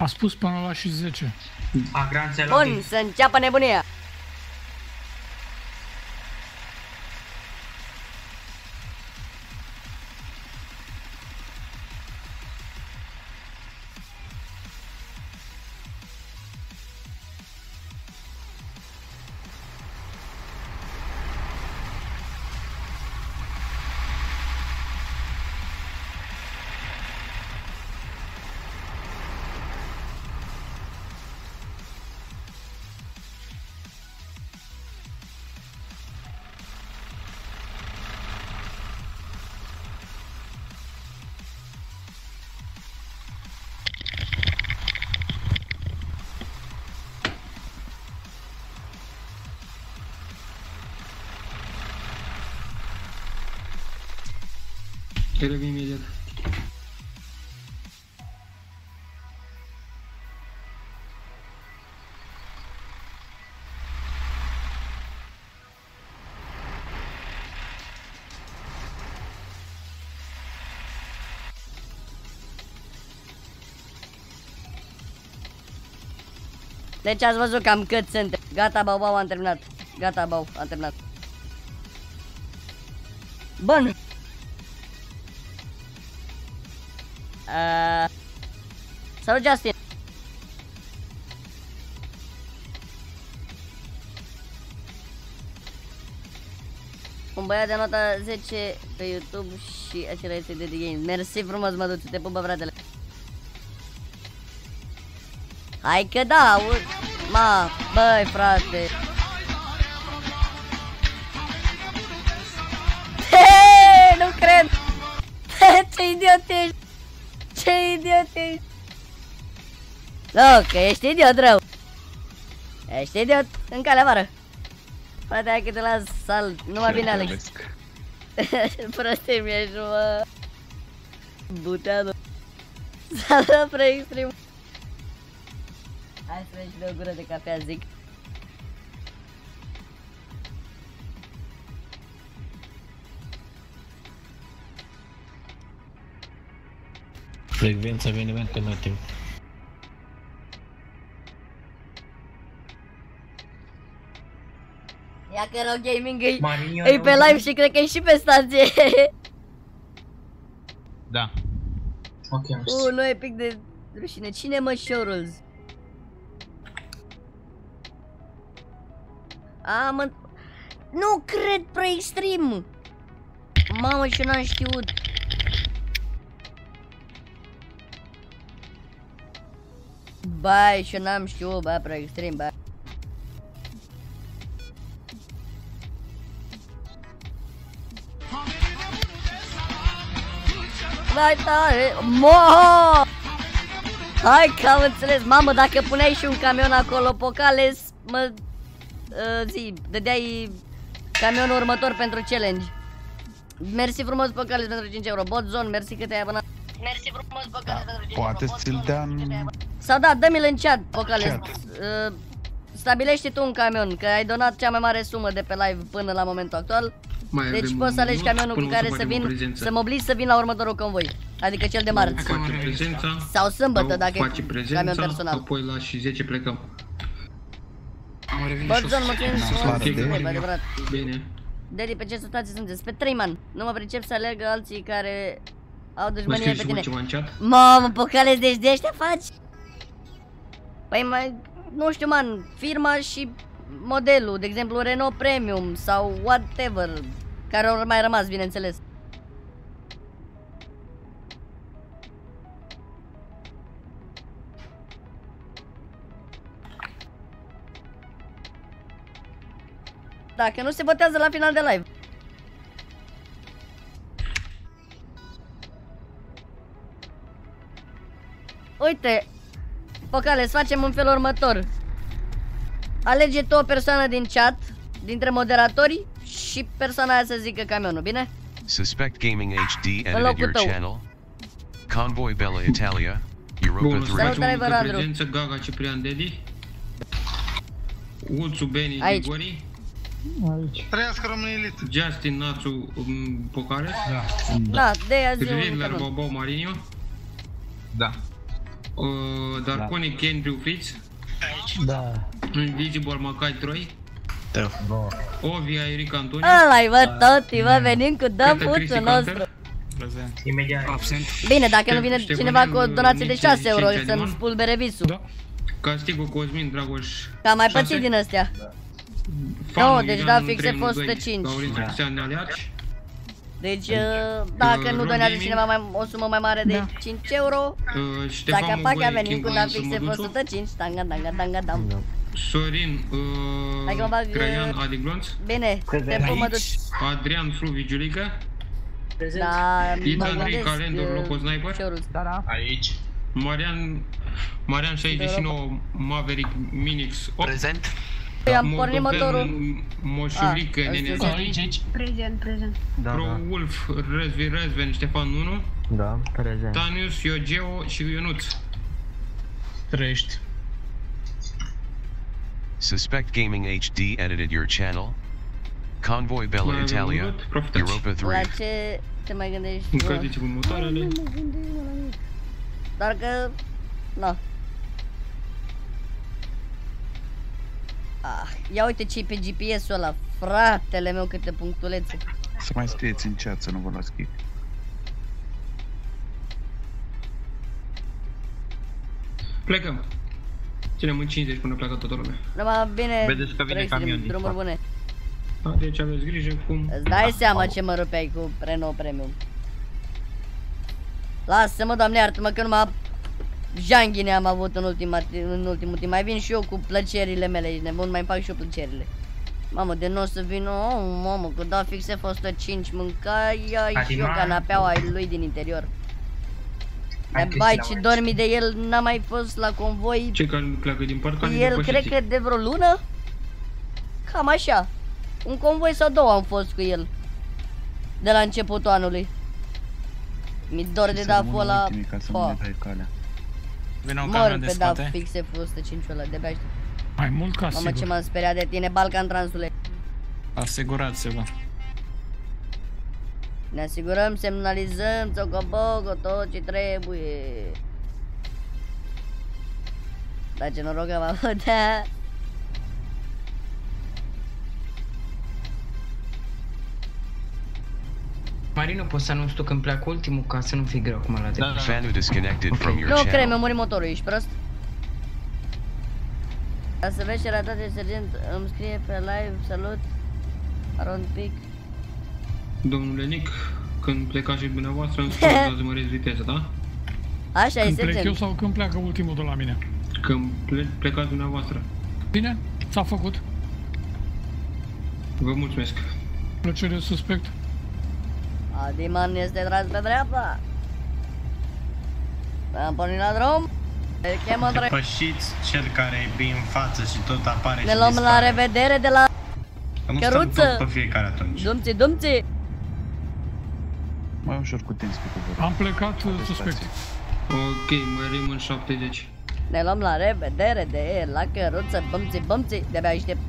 A spus până la și 10. A, grație la Bun, să înceapă nebunia. Revin imediat. Deci ați văzut cam cât sunt. Gata, bau, bau, am terminat. Gata, bau, am terminat. Bun. Salut, Justin. Un băiat de nota 10 pe YouTube și acela este de Game. Mersi frumos, mă duc, te pupă, fratele. Hai că da, u- ma, băi frate. He, nu cred. Ce idiot ești. Ce idiot ești. Nu, că ești idiot rău. Ești idiot în calea afară. Frate, hai că te las sal. Nu mai bine, Alex. Proste mi-ești, mă. Buteanu. Salut, pre-extrem. Hai să vezi și de o gură de cafea, zic. Frecvența evenimente nativ. Ia că Rock Gaming îi, Marinho îi e pe un- live și cred că e și pe stație. Da. Ok, uh, nu e pic de rușine. Cine mă Showrules? A, mă... Nu cred, pre-extrem! Mamă, și n-am știut. Bai, și n-am știut, bă, pre-extrem, bă. Mai tare! Mo! Hai că am înțeles, mamă, dacă puneai și un camion acolo, Pocales, mă, uh, zi, dădeai camionul următor pentru challenge. Mersi frumos, Pocales, pentru 5 euro. Botzone, mersi că te-ai abonat. Mersi frumos, Pocales, pentru 5 Poate ți-l dea în... Sau da, dă-mi-l în chat, Pocales. Chat. Uh, stabilește tu un camion, că ai donat cea mai mare sumă de pe live până la momentul actual. Mai Deci avem poți un să alegi minut camionul cu până o care să să facem o vin, prezență. să mă oblig să vin la următorul convoi. Adică cel de marți. Facem prezența. Sau sâmbătă, au- dacă e face camion prezența, personal. apoi la și 10 plecăm. Am revenit și o Botzone, să... mulțumim N-am frumos, afară de- e adevărat. Bine. Dedi, pe ce situație sunteți? Pe 3 man. Nu mă pricep să alerg alții care au Mă dușmănie scrii pe și voi tine. ceva în chat? Mamă, Pocales, deci de ăștia faci? Păi mai, nu știu, man, firma și modelul, de exemplu Renault Premium sau whatever, care au mai rămas, bineînțeles. Dacă nu se votează la final de live. Uite, Pocale, să facem în felul următor. Alege tu o persoană din chat, dintre moderatori și persoana aia să zică camionul, bine? Suspect Gaming HD În edited locul your tău. channel. Convoy Bella Italia. Europa Bun, 3. să facem o driver, mică Andrew. prezență, Gaga, Ciprian, Dedi. Uțu, Beni, Aici. Grigori. Aici. Trăiască România Elite. Justin, Națu, um, Pocare. Da, de aia zi un Riddler, camion. Bobau, Marinho. Da. Uh, Darconic, Andrew Fitz. Da. Invisible, Macai, Troi. Da. Ovia, Eric, Antoni. Ăla-i, mă, toti, mă, venim cu dă Cătă, puțul Cristi nostru. Canter. Prezent. Imediat. Absent. Bine, dacă nu vine Ștefan, cineva cu o donație de Nițe, 6 euro Cinci, să-mi Adiman. spulbere visul. Da. Castigo, Cosmin, Dragoș. Că am mai șase. pățit din astea. Fanu, Nu, deci Iulian, da, un fix trei, e unu, fost doi. 105. Laurin Cristian Nealeaci. Deci, uh, dacă Uh, nu Ron donează Gaming. cineva mai, o sumă mai mare de 5 euro, Uh, Ștefan dacă Mugoi, fac venim King cu Kong, da fix e Sămăduțu. 105, tanga, tanga, tanga, dam. Sorin, Hai că mă uh, bag, Craian, uh, Adiglonț. Bine, te pup, mă duc. Adrian, Fluvi, Giulica. Da, mă Ethan Ray, gândesc, Calendar, uh, Loco Sniper. ce urât. Da, da. Aici. Marian, Marian 69, Maverick, Minix 8. Prezent. I-am pornit motorul. Moșulică, Ah, nene. ăsta Aici, aici. Prezent, prezent. Da, Pro da. Wolf, Răzvi, Răzven, Ștefan 1, Da, prezent. Tanius, Iogeo și Ionuț. Trăiești. Suspect Gaming HD edited your channel. Convoy Bella Mai avem Italia, unul, profitați. Europa 3. La ce te mai gândești? bă? Încălziți cu motoarele. Nu mă gândesc, mă, la nimic. Doar că... Na. Ah, ia uite ce pe GPS-ul ăla, fratele meu câte punctulețe. Să mai scrieți în chat să nu vă las kick. Plecăm. Ținem în 50 până pleacă toată lumea. Numai bine, Vedeți că vine treci camion din din drumuri față. bune. Da, deci aveți grijă cum... Îți dai seama ce mă rupeai cu Renault Premium. Lasă-mă, doamne, iartă-mă că numai janghine am avut în, ultima, în ultimul timp. Mai vin și eu cu plăcerile mele, ești nebun, mai fac și eu plăcerile. Mamă, de nu o să vin, oh, mamă, că da fix F105, mâncai și eu Adima. canapeaua lui din interior. Hai, Dar bai, Cristina, ce dormi de el, n-am mai fost la convoi Ce care pleacă din parc, care el cred că de vreo lună? Cam așa. Un convoi sau două am fost cu el. De la începutul anului. Mi dor de Să da rămână ăla. ultimii ca să nu Fa. ne dai calea. Vine un Mor camion de pe da spate. fixe F105 ăla, de abia aștept. Mai mult ca Mamă ce sigur. m-am speriat de tine, Balcan Transule. Asigurați-vă. Ne asigurăm, semnalizăm, țocoboco, tot ce trebuie. Da, ce noroc am avut, Marino, poți să anunți tu când pleacă ultimul ca să nu fii greu acum la tine. Da, da. Fanu disconnected from your Nu, cred, mi-a channel. murit motorul, ești prost? Ca să vezi ce ratate, sergent, îmi scrie pe live, salut, Aron Pic. Domnule Nic, când plecați și dumneavoastră, îmi spuneți să măriți viteza, da? Așa e, Când plec eu sergent. sau când pleacă ultimul de la mine? Când ple- plecați dumneavoastră. Bine, s-a făcut. Vă mulțumesc. Plăcere suspect. Adiman este tras pe dreapta. Am pornit la drum. Îl chemă tre- Pășiți cel care e prin față și tot apare Ne și luăm la dispare. revedere de la Că nu căruță. stăm tot pe fiecare atunci. Dumții, dumții. Mai ușor cu tins pe cuvânt. Am plecat uh, suspect. Ok, mărim în 70. Ne luăm la revedere de la căruță, bămții, bămții. De-abia aștept.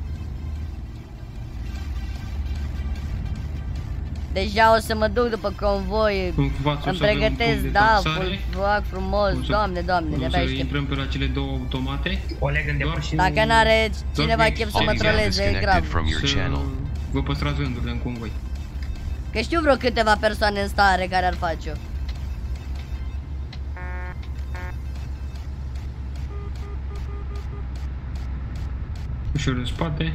Deja o să mă duc după convoi. În față o Îmi să avem un pregătesc, punct de da, taxare. fac frumos, O să- doamne, doamne, O de-abia să aștept. intrăm pe la cele două automate. Oleg, în Doar- depășit. Dacă n-are cineva Doar chef să All mă user troleze, e disconnected grav. from your Să channel. vă păstrați rândurile în convoi. Că știu vreo câteva persoane în stare care ar face-o. Ușor în spate.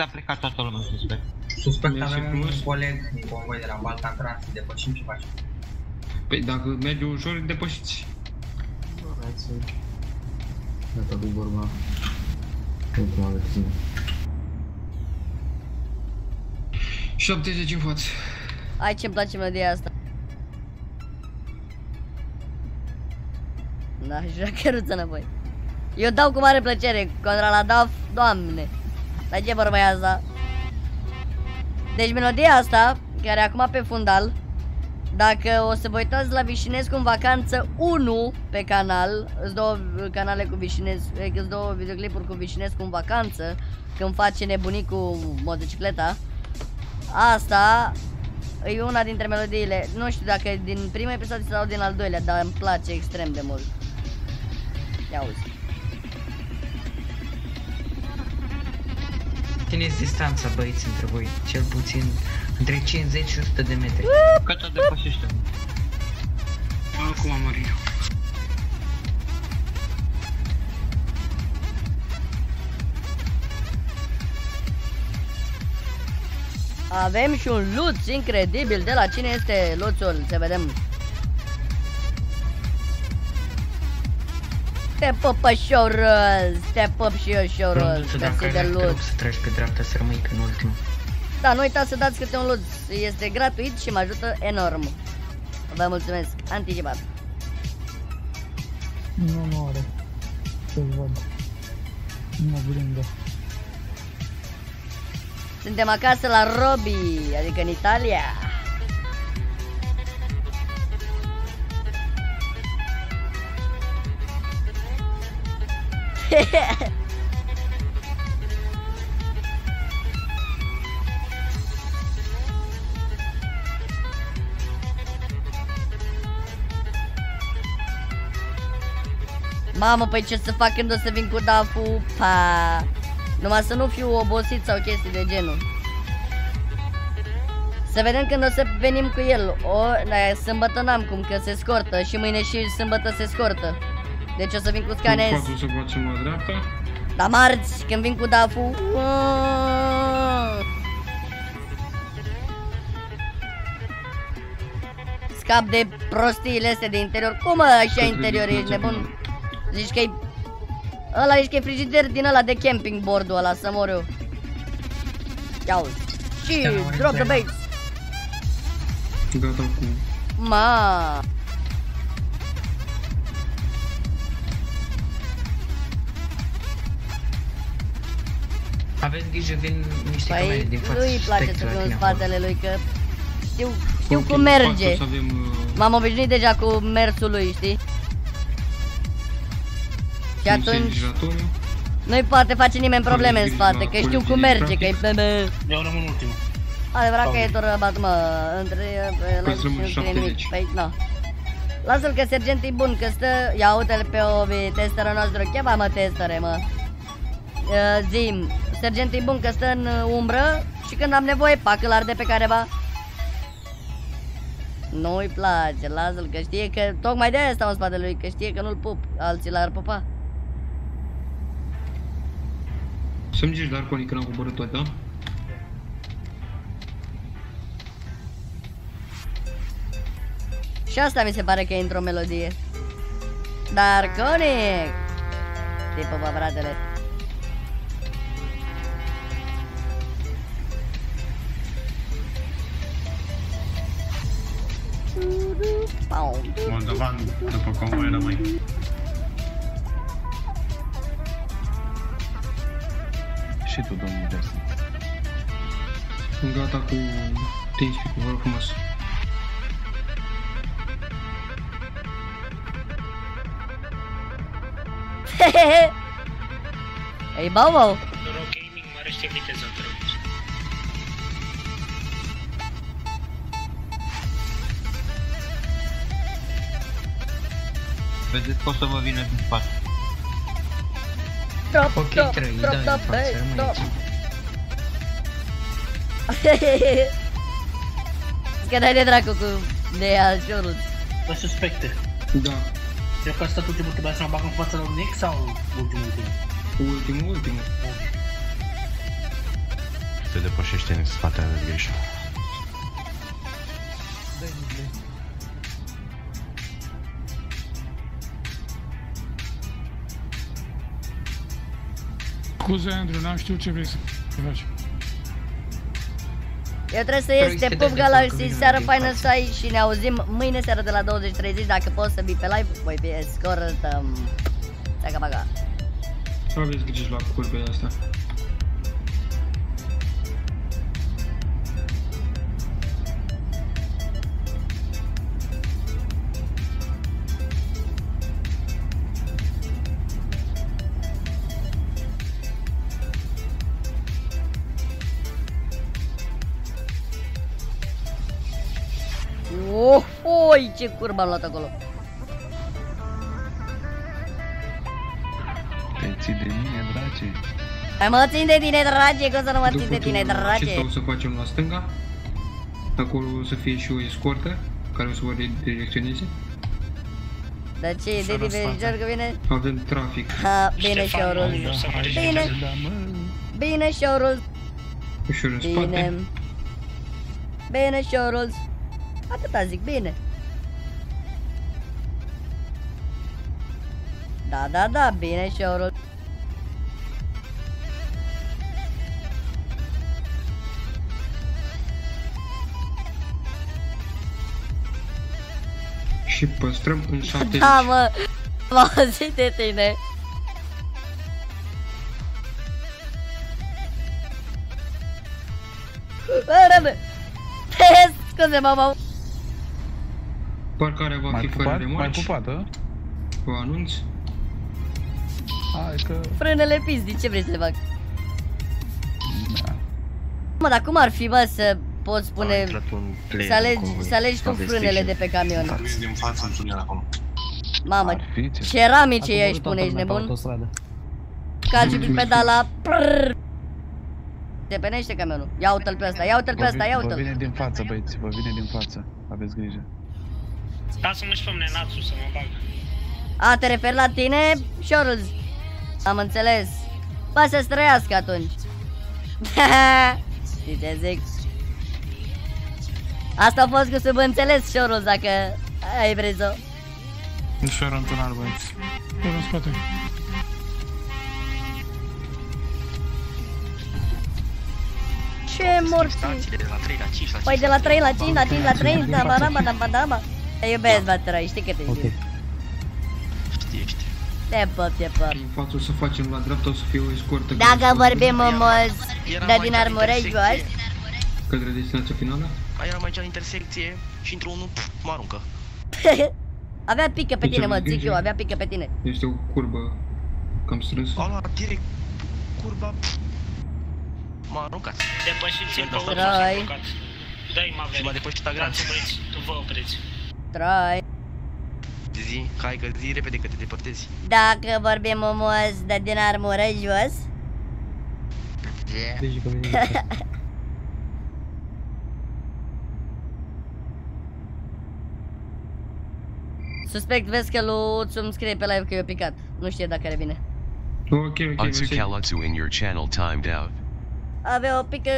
S-a plecat toată lumea suspect. Suspect Mersi avem un frumos. coleg din convoi de la Balcan Trans, îi depășim și facem. Păi dacă merge ușor, depășiți. Gata cu vorba. Ultima lecție. 70 în față. Ai ce-mi place melodia asta. Da, jura căruță înapoi. Eu dau cu mare plăcere contra la DAF, doamne. Dar ce vorba e asta? Deci melodia asta, care e acum pe fundal, dacă o să vă uitați la Vișinescu în vacanță 1 pe canal, îți două canale cu Vișinescu, îți două videoclipuri cu Vișinescu în vacanță, când face nebunii cu motocicleta, Asta e una dintre melodiile, nu știu dacă e din prima episod sau din al doilea, dar îmi place extrem de mult. Ia uzi. Țineți distanța, băieți, între voi. Cel puțin între 50 și 100 de metri. Cât o depășește? Acum, Marino. Avem și un luț incredibil de la cine este luțul, să vedem. Te pupă șorăz, te pup și eu șorăz, Rânduță, dacă mersi ai de like, te rog luț. să tragi pe dreapta să rămâi în ultimul. Da, nu uitați să dați câte un luț, este gratuit și mă ajută enorm. Vă mulțumesc, anticipat. Nu, nu are. Să-l văd. Nu blindă. Suntem acasă la Robi, adică în Italia. Mamă, păi ce să fac când o să vin cu Dafu? Pa. Numai să nu fiu obosit sau chestii de genul. Să vedem când o să venim cu el. O, da, sâmbătă n-am cum, că se scortă și mâine și sâmbătă se scortă. Deci o să vin cu scanez. Poate să facem la dreapta. Dar marți, când vin cu Dafu... Scap de prostiile astea de interior. Cum mă, așa interior, ești nebun? Zici că e... Ăla ești că e frigider din ăla de camping board-ul ăla, să mor eu. Ia uzi. Și drop the baits. Gata cu... Ma. Aveți grijă, vin niște Păi, camere din față lui îi și place spectre să la fiu în tine acolo. spatele lui, că știu, știu Ok, cum merge. în față o să avem, uh, M-am obișnuit deja cu mersul lui, știi? Și un atunci singuratoriu. nu-i poate face nimeni probleme în grijă spate, la că știu cum colegii merge, din că e bebe. Eu rămân ultimul. Adevărat că e turbat, mă, între la Păi să rămân nu scrie nimic. 70. Păi, nu. Lasă-l că sergentul e bun, că stă, ia uite-l pe Ovi, testerul nostru, cheva mă testere, mă. Uh, Zim, sergentul e bun că stă în uh, umbră și când am nevoie, pac, îl arde pe careva. Nu-i place, lasă-l că știe că, tocmai de-aia stau în spatele lui, că știe că nu-l pup, alții l-ar pupa. Să-mi zici, dar Coni, când am coborât tot, da? Și asta mi se pare că e într-o melodie. Darconic! Tipă, bă, fratele. Moldovan, după convoi rămâi. Și tu, domnul Justin. Sunt gata cu TeamSpeak, vă rog frumos. Ei, bau, bau. Noroc gaming mărește viteza, te rog. Vedeți că o să vă vină din spate. Drop, Ok, drop, trei, drop, da, drop, în față, hey, rămâi drop. aici. Că dai de dracu cu de alciorul. Bă, suspecte. Da. Cred că ăsta ultimul trebuia să mă bag în fața lui Nick sau ultimul ultimul? Ultimul, ultimul. Te depășește în spatele de Scuze, Andrew, n-am știut ce vrei să faci. Eu trebuie să ies, Vrei te să pup dai de Galaxy, foc, că seară vine faină din să ai și ne auzim mâine seara de la 20.30 dacă poți să vii pe live, voi fi escort, um, Țaca baga. Aveți grijă la curbele astea. Ce curbă am luat acolo. Te ții de mine, dragi. Hai mă țin de tine, drage, cum să nu mă țin După de tine, turul drage. acesta o să facem la stânga. Acolo o să fie și o escortă care o să vă redirecționeze. Dar ce e de diverjor că vine? Avem trafic. Ha, bine șorul. Bine, bine șorul. Ușor în Bine. spate. Bine șorul. Atâta zic, bine. Da, da, da, bine șorul. Și păstrăm în 70. Da, mă. M-am auzit de tine. Bă, Scuze, mama. Parcarea va Mai fi fără pupat? Mai remorci. pupată? Vă anunț. Hai că... Frânele pizdi, ce vrei să le fac? Mă, dar cum ar fi, mă, să poți spune... Să alegi, să alegi tu frânele de pe camion. din față în tunel acum. Mamă, Ar fi ce... ceramice ești, pune, ești nebun? Calci pe pedala, prrrr. Depenește camionul. Ia uite-l pe ăsta, ia uite-l pe Vă ăsta, vi- ia Vă uite-l. vine din față, băieți, vă vine din față. Aveți grijă. Lasă-mă și pe mine, Natsu, să mă bag. A, te referi la tine, Charles? Am înțeles. Ba să trăiască atunci. Știi ce zic? Asta a fost cu subînțeles, Charles, dacă ai vrut-o. Ușor în tunel, băieți. Până în spate. Ce morți? de la 3 la 5 la 5 Păi de la 3 la 5, la 5 la 3, da, ba, da, ba, da, ba, da, ba. Te iubesc, bătrâi, știi că te iubesc. Știi, știi. Te păp, te păp. În față o să facem la dreapta, o să fie o escortă. Dacă vorbim mult de din armurei jos, Către destinația finală? Mai era mai cea în intersecție și într-unul pf, mă aruncă. avea pică pe tine, mă, zic eu, avea pică pe tine. Este o curbă cam strânsă. A luat direct curba, pf, m-a aruncat. Depășiți-l pe Da. urmă Trai. și blocat. Dă-i mă Și m-a depășit agran. Dați opriți, tu vă opriți. Trai. Zi, hai că zi repede că te depărtezi. Dacă vorbim mult de din armurei jos, Yeah. Deci că vine suspect vezi că lui îmi scrie pe live că e picat. Nu știe dacă revine. Ok, ok, Atsu mersi. Kalatsu in your channel timed out. Avea o pică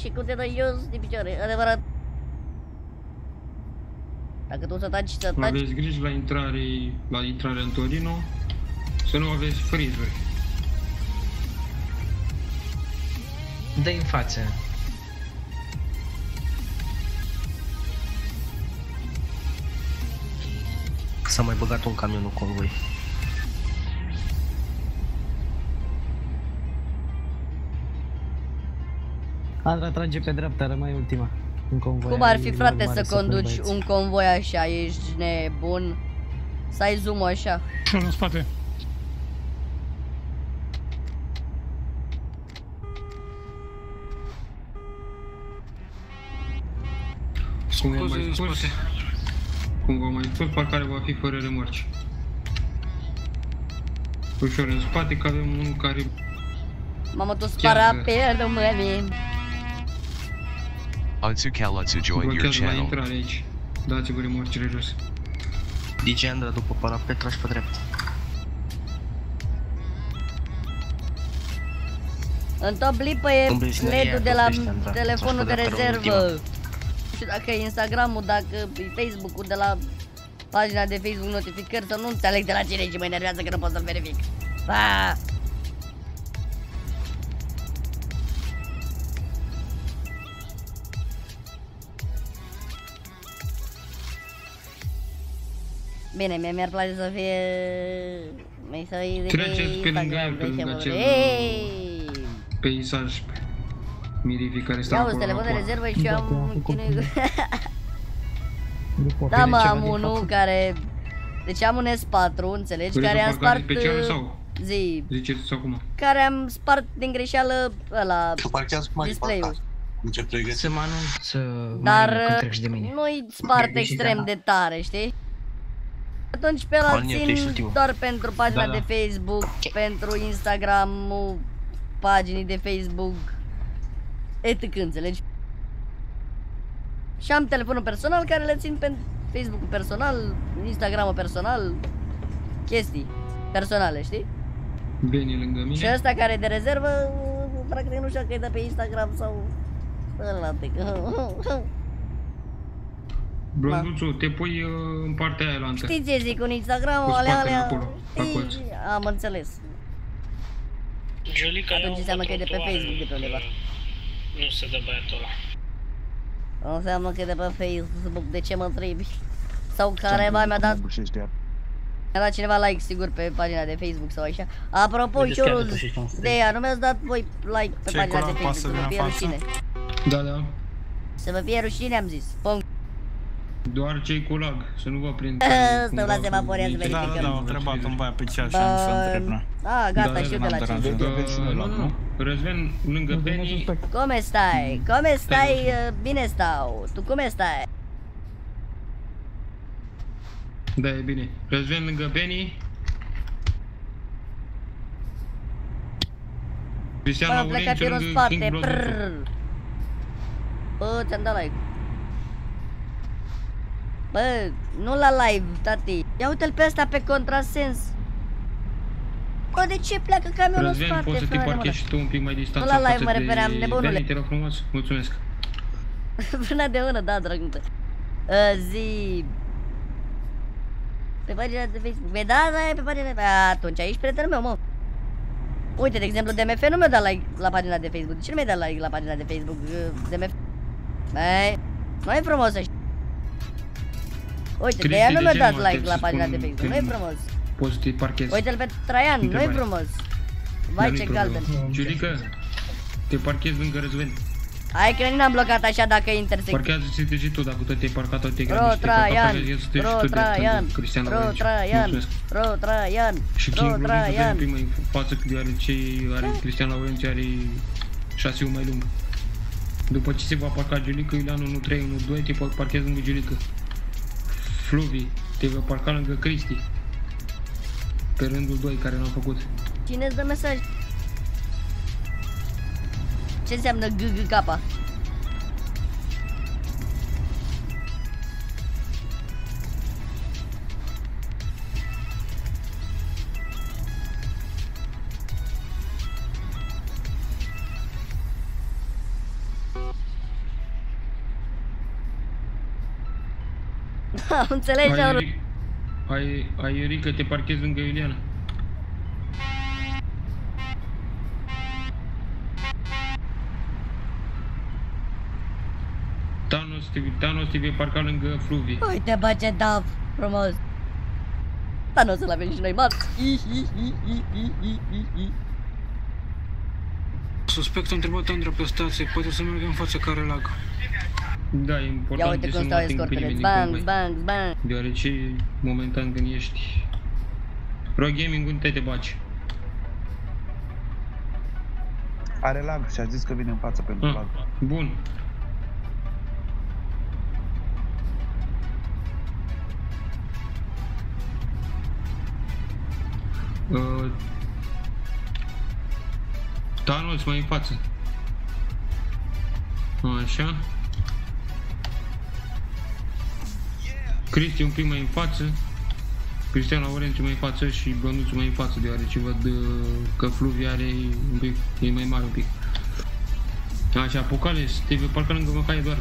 și cu dedo jos din picioare, adevărat. Dacă tu să taci, să taci, Aveți grijă la intrare, la intrare în Torino, să nu aveți frizuri. dă în față. S-a mai băgat un camion în convoi. Andra trage pe dreapta, rămâi ultima. În convoi. cum ar fi ai frate mare să conduci băieți. un convoi așa, ești nebun? Să ai zoom așa. Ușor în spate. Cum v-am Scuze, mai în spus, spate. cum v-am mai spus, parcarea va fi fără remorci. Ușor în spate, că avem unul care Mamă, tu Chiar, spara da. pe rămâni. Atsu Kalatsu joined your blochează la channel. intrare aici. Dați-vă remorcile jos. DJ Andra după parapet, tragi pe dreapta. În top lipă e În benzinărie LED-ul de la oprește, Andra. telefonul de Tragi pe dreapta, rezervă. ultima. Nu știu dacă e Instagram-ul, dacă e Facebook-ul de la pagina de Facebook notificări sau nu înțeleg de la cine și mă enervează că nu pot să-l verific. Ah! Bine, mie mi-ar place să fie... Mai să fie de Treceți pe lângă el, pe de lângă ce acel- Ei! peisaj Mirifi care stă Ia uite, acolo la telefon de poartă. rezervă și eu am un chinui. După Da, mă, ceva am din unul față. care... Deci am un S4, înțelegi, Vreți care o am parcare spart... specială uh, sau? Zi, Ziceți acum. care am spart din greșeală ăla, Tu parchează cum ai display-ul. parcat. Nu ce pregătit. Să mă anunț, să Dar Marino, când uh, treci de mine. nu-i spart Deci, extrem da. de tare, știi? Atunci pe ăla Aliniu, tu ești țin ultimul. doar pentru pagina Da, de da. Facebook, pentru Instagram-ul paginii de Facebook, etc. înțelegi? Și am telefonul personal care le țin pe Facebook-ul personal, Instagram-ul personal, chestii personale, știi? Bine lângă Și mine. ăsta care e de rezervă, practic nu știu că e de pe Instagram sau ăla de... Blonduțu, te pui uh, în partea aia lantă. Știți ce zic, un Instagram, Cu alea, spatele alea, acolo, la colț. știi? Am înțeles. Julica Atunci ia înseamnă un că e de pe trotuar, Facebook, de pe undeva. Nu se dă băiatul ăla. Înseamnă că e de pe Facebook, de ce mă întrebi? Sau careva mi-a dat, Mi-a dat cineva like sigur pe pagina de Facebook sau așa. Apropo, Vedeți chiar Șoruz, depășești un de ea, nu mi-ați dat voi like pe Ce pagina de culoare poate să Facebook, să vă vină fie în față? rușine. Da, da. Să vă fie rușine, am zis. Punct. Doar cei cu lag, să nu vă prind. Stăm la semafor, ia să Da, da, verificăm. da, au întrebat un băiat pe cea și am să întreb, na. Ah, gata, știu de la n-am ce. deranjat. Uh, nu, nu, Răzven lângă Benny. Come stai? Come stai? Uh, Bine stau. Tu cum stai? Da, e bine. Răzven lângă Benny. Cristian Bă, am plecat Laurențiu pe în lângă spate. King Blood. Prrrr. Bă, ți-am dat like. Bă, nu la live, tati. Ia uite-l pe ăsta pe contrasens. Bă, de ce pleacă camionul în Răzven, spate, poți să te frate, mă? parchezi și tu un pic mai distanțat Nu la live față mă de refeream, nebunule. Benny, te rog frumos. Mulțumesc. Până de mână, da, drăguță. Uh, zi... Pe pagina de Facebook. Păi da, da, e pe pagina de Atunci, aici prietenul meu, mă. Uite, de exemplu, DMF nu mi-a dat like la pagina de Facebook. De ce nu mi-a dat like la pagina de Facebook? Uh, DMF... Băi, nu e frumos să știi. Uite, de Cristi, ea nu de mi-a ce dat nu like aștept la să pagina de spun Facebook. Nu e când frumos. Poți să te parchezi. Uite-l pe Traian, nu e Întrebare. frumos. Dar Vai, nu-i ce problemă. galben. Giulică, te parchezi lângă Răzven. Hai că nu n-am blocat așa dacă e intersect. Parchează-te și tu, dacă tot te-ai parcat, tot te-ai Ro grăbit și te-ai parcat, Traian, parchează și tu Ro de Traian, lângă Cristian Ro Laurențiu. Traian, Mulțumesc. Ro Traian, Și Ro King Blood Traian. un pic mai în față, deoarece are Cristian Laurențiu are șasiul mai lung. După ce se va parca Giulică, Iulian 1-3, 1-2, te poți parchezi lângă Giulică. Fluvi, te va parca lângă Cristi. Pe rândul 2 care l-am făcut. Cine îți dă mesaj? Ce înseamnă GGK? Am înțeles, Ai, Auru. Iuri- ai, ai Iurică, te parchezi lângă Iuliana. Thanos te, Thanos te vei parca lângă Fluvi. Uite bă ce daf frumos. Dar nu o să-l avem și noi marți. Hi, hi, hi, hi, hi, hi, hi, hi. Suspect a întrebat Andra pe stație, poate să meargă în față care lag. Da, e important Ia uite e cum să nu stau ating pe escortele. nimeni din Bang, convoi. bang, bang. Deoarece, momentan când ești... Ro Gaming, unde te baci? Are lag și a zis că vine în față pentru Ah, lag. bun. Uh, Thanos mai în față. Așa. Cristi un pic mai în față. Cristian Laurențiu mai în față și Bănuțu mai în față, deoarece văd uh, că Fluvi are un pic, e mai mare un pic. Așa, Apocales, te vei parca lângă Măcaie doar.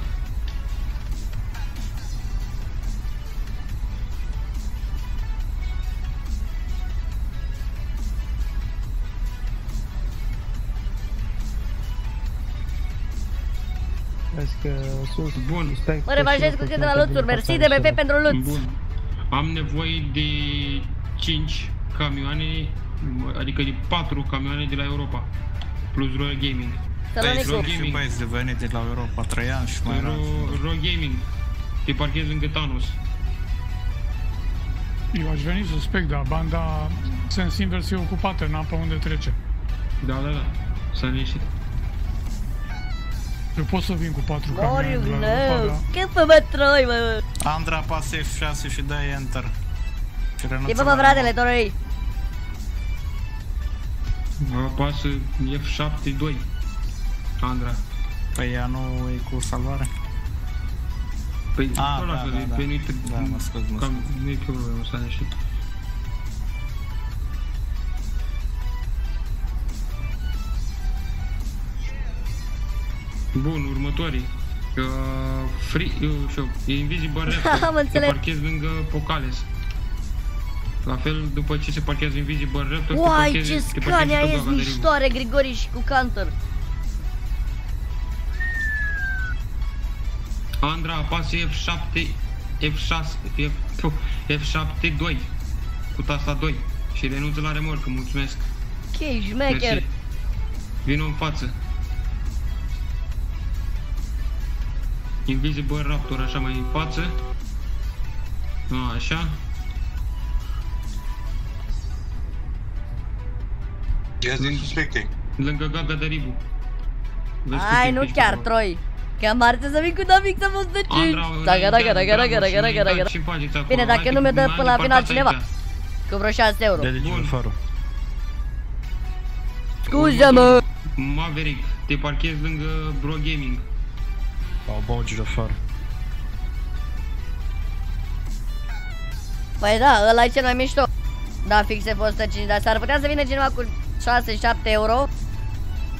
Vezi că sus. Bun. Suspect Mă revanșez cu de la loțuri. Mersi de BP pentru luț. Bun. Am nevoie de 5 camioane, adică de 4 camioane de la Europa. Plus Royal Gaming. Sălănicu. Royal Și Gaming. băieți de venit de la Europa, Traian și mai era. Ro- Royal Gaming. Te parchezi lângă Thanos. Eu aș veni suspect, dar banda sens invers e ocupată, n-am pe unde trece. Da, da, da. S-a liniștit. Eu pot să vin cu patru Moriu, camioane de la Europa, no. dar Cât pe mă troi, mă. Andra apasă F6 și dai Enter. Și renunță E pe la mă, fratele, torei. Apasă F7-2. Andra. Păi ea nu e cu salvare? Păi, Ah, ăla, da, că da, e da. venit Da, mă scuz, mă cam, scuz. nu e problemă, s-a liniștit. Bun, următorii. Uh, free, uh, știu, e Invisible Raptor. Am Te înțeles. parchezi lângă Pocales. La fel, după ce se parchează Invisible Raptor, te Uai, parchezi, ce te parchezi scania tot e la Galeriu. miștoare, Grigori și cu Cantor. Andra, apasă F7, F6, F, F7, 2. cu tasta 2 și renunță la remorcă, mulțumesc. Ok, șmecher. Mersi. Vino în față. Invisible Raptor, așa mai în față. A, așa. Ia zi suspecte. Lângă Gaga de Ribu. Vezi cât Hai, e nu pești chiar, acolo. Troi. Că marți să vin cu David să fost de 5. Andra, Taga, taga, înaintează, taga, taga, bravo, taga, și taga, taga. și faceți acolo. Bine, dacă Hai nu că mi-o dă mai până la final îndepărtați cineva. aici. Cu vreo 6 euro. Dă de girofarul. Scuză-mă! Maverick, te parchezi lângă Bro Gaming. Au bau girofarul. Păi da, ăla e cel mai mișto. Da, fix e 105, dar s-ar putea să vină cineva cu 6-7 euro.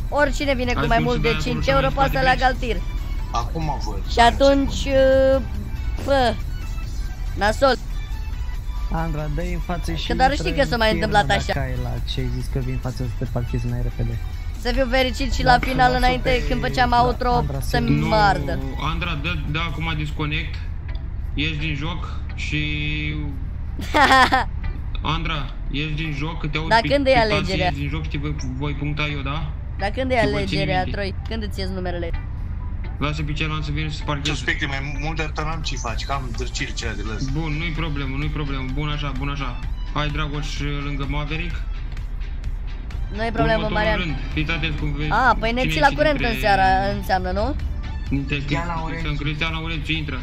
Oricine vine cu Ai mai cum mult să de dai 5 acolo și euro mai poate să spate leagă al tir. Acum văd. Și atunci... uh, Bă... Nasol. Andra, dă în față și Că dar intră știi că în s-a mai tir, întâmplat dacă așa. ai la ce ai zis că vin în față să te parchezi mai repede. Să fiu fericit și Da, la final lasă înainte pe- când făceam da, outro Andra, să-mi sigur. mardă. Andra, dă, dă acum disconnect. Ieși din joc și... Andra, ieși din joc, te auzi Dar pe- când e pe taxi, alegerea? Ieși din joc și te voi, voi puncta eu, da? Dar când e Și voi ține alegerea, minte. Troi? Când îți ies numerele? Lasă pe celălalt să vină și să parcheze. Suspecte mai mult, dar n-am ce faci, că am drăciri cele de lăs. Bun, nu-i problemă, nu-i problemă. Bun așa, bun așa. Hai, Dragoș, lângă Maverick. Nu e problemă, Următorul Marian. rând. Fiți atenți cum vezi. A, păi ne cine ții la ieși curent dintre- în seara, înseamnă, nu? Dintre Cristian Laurențiu. Sunt Cristian Laurențiu intră.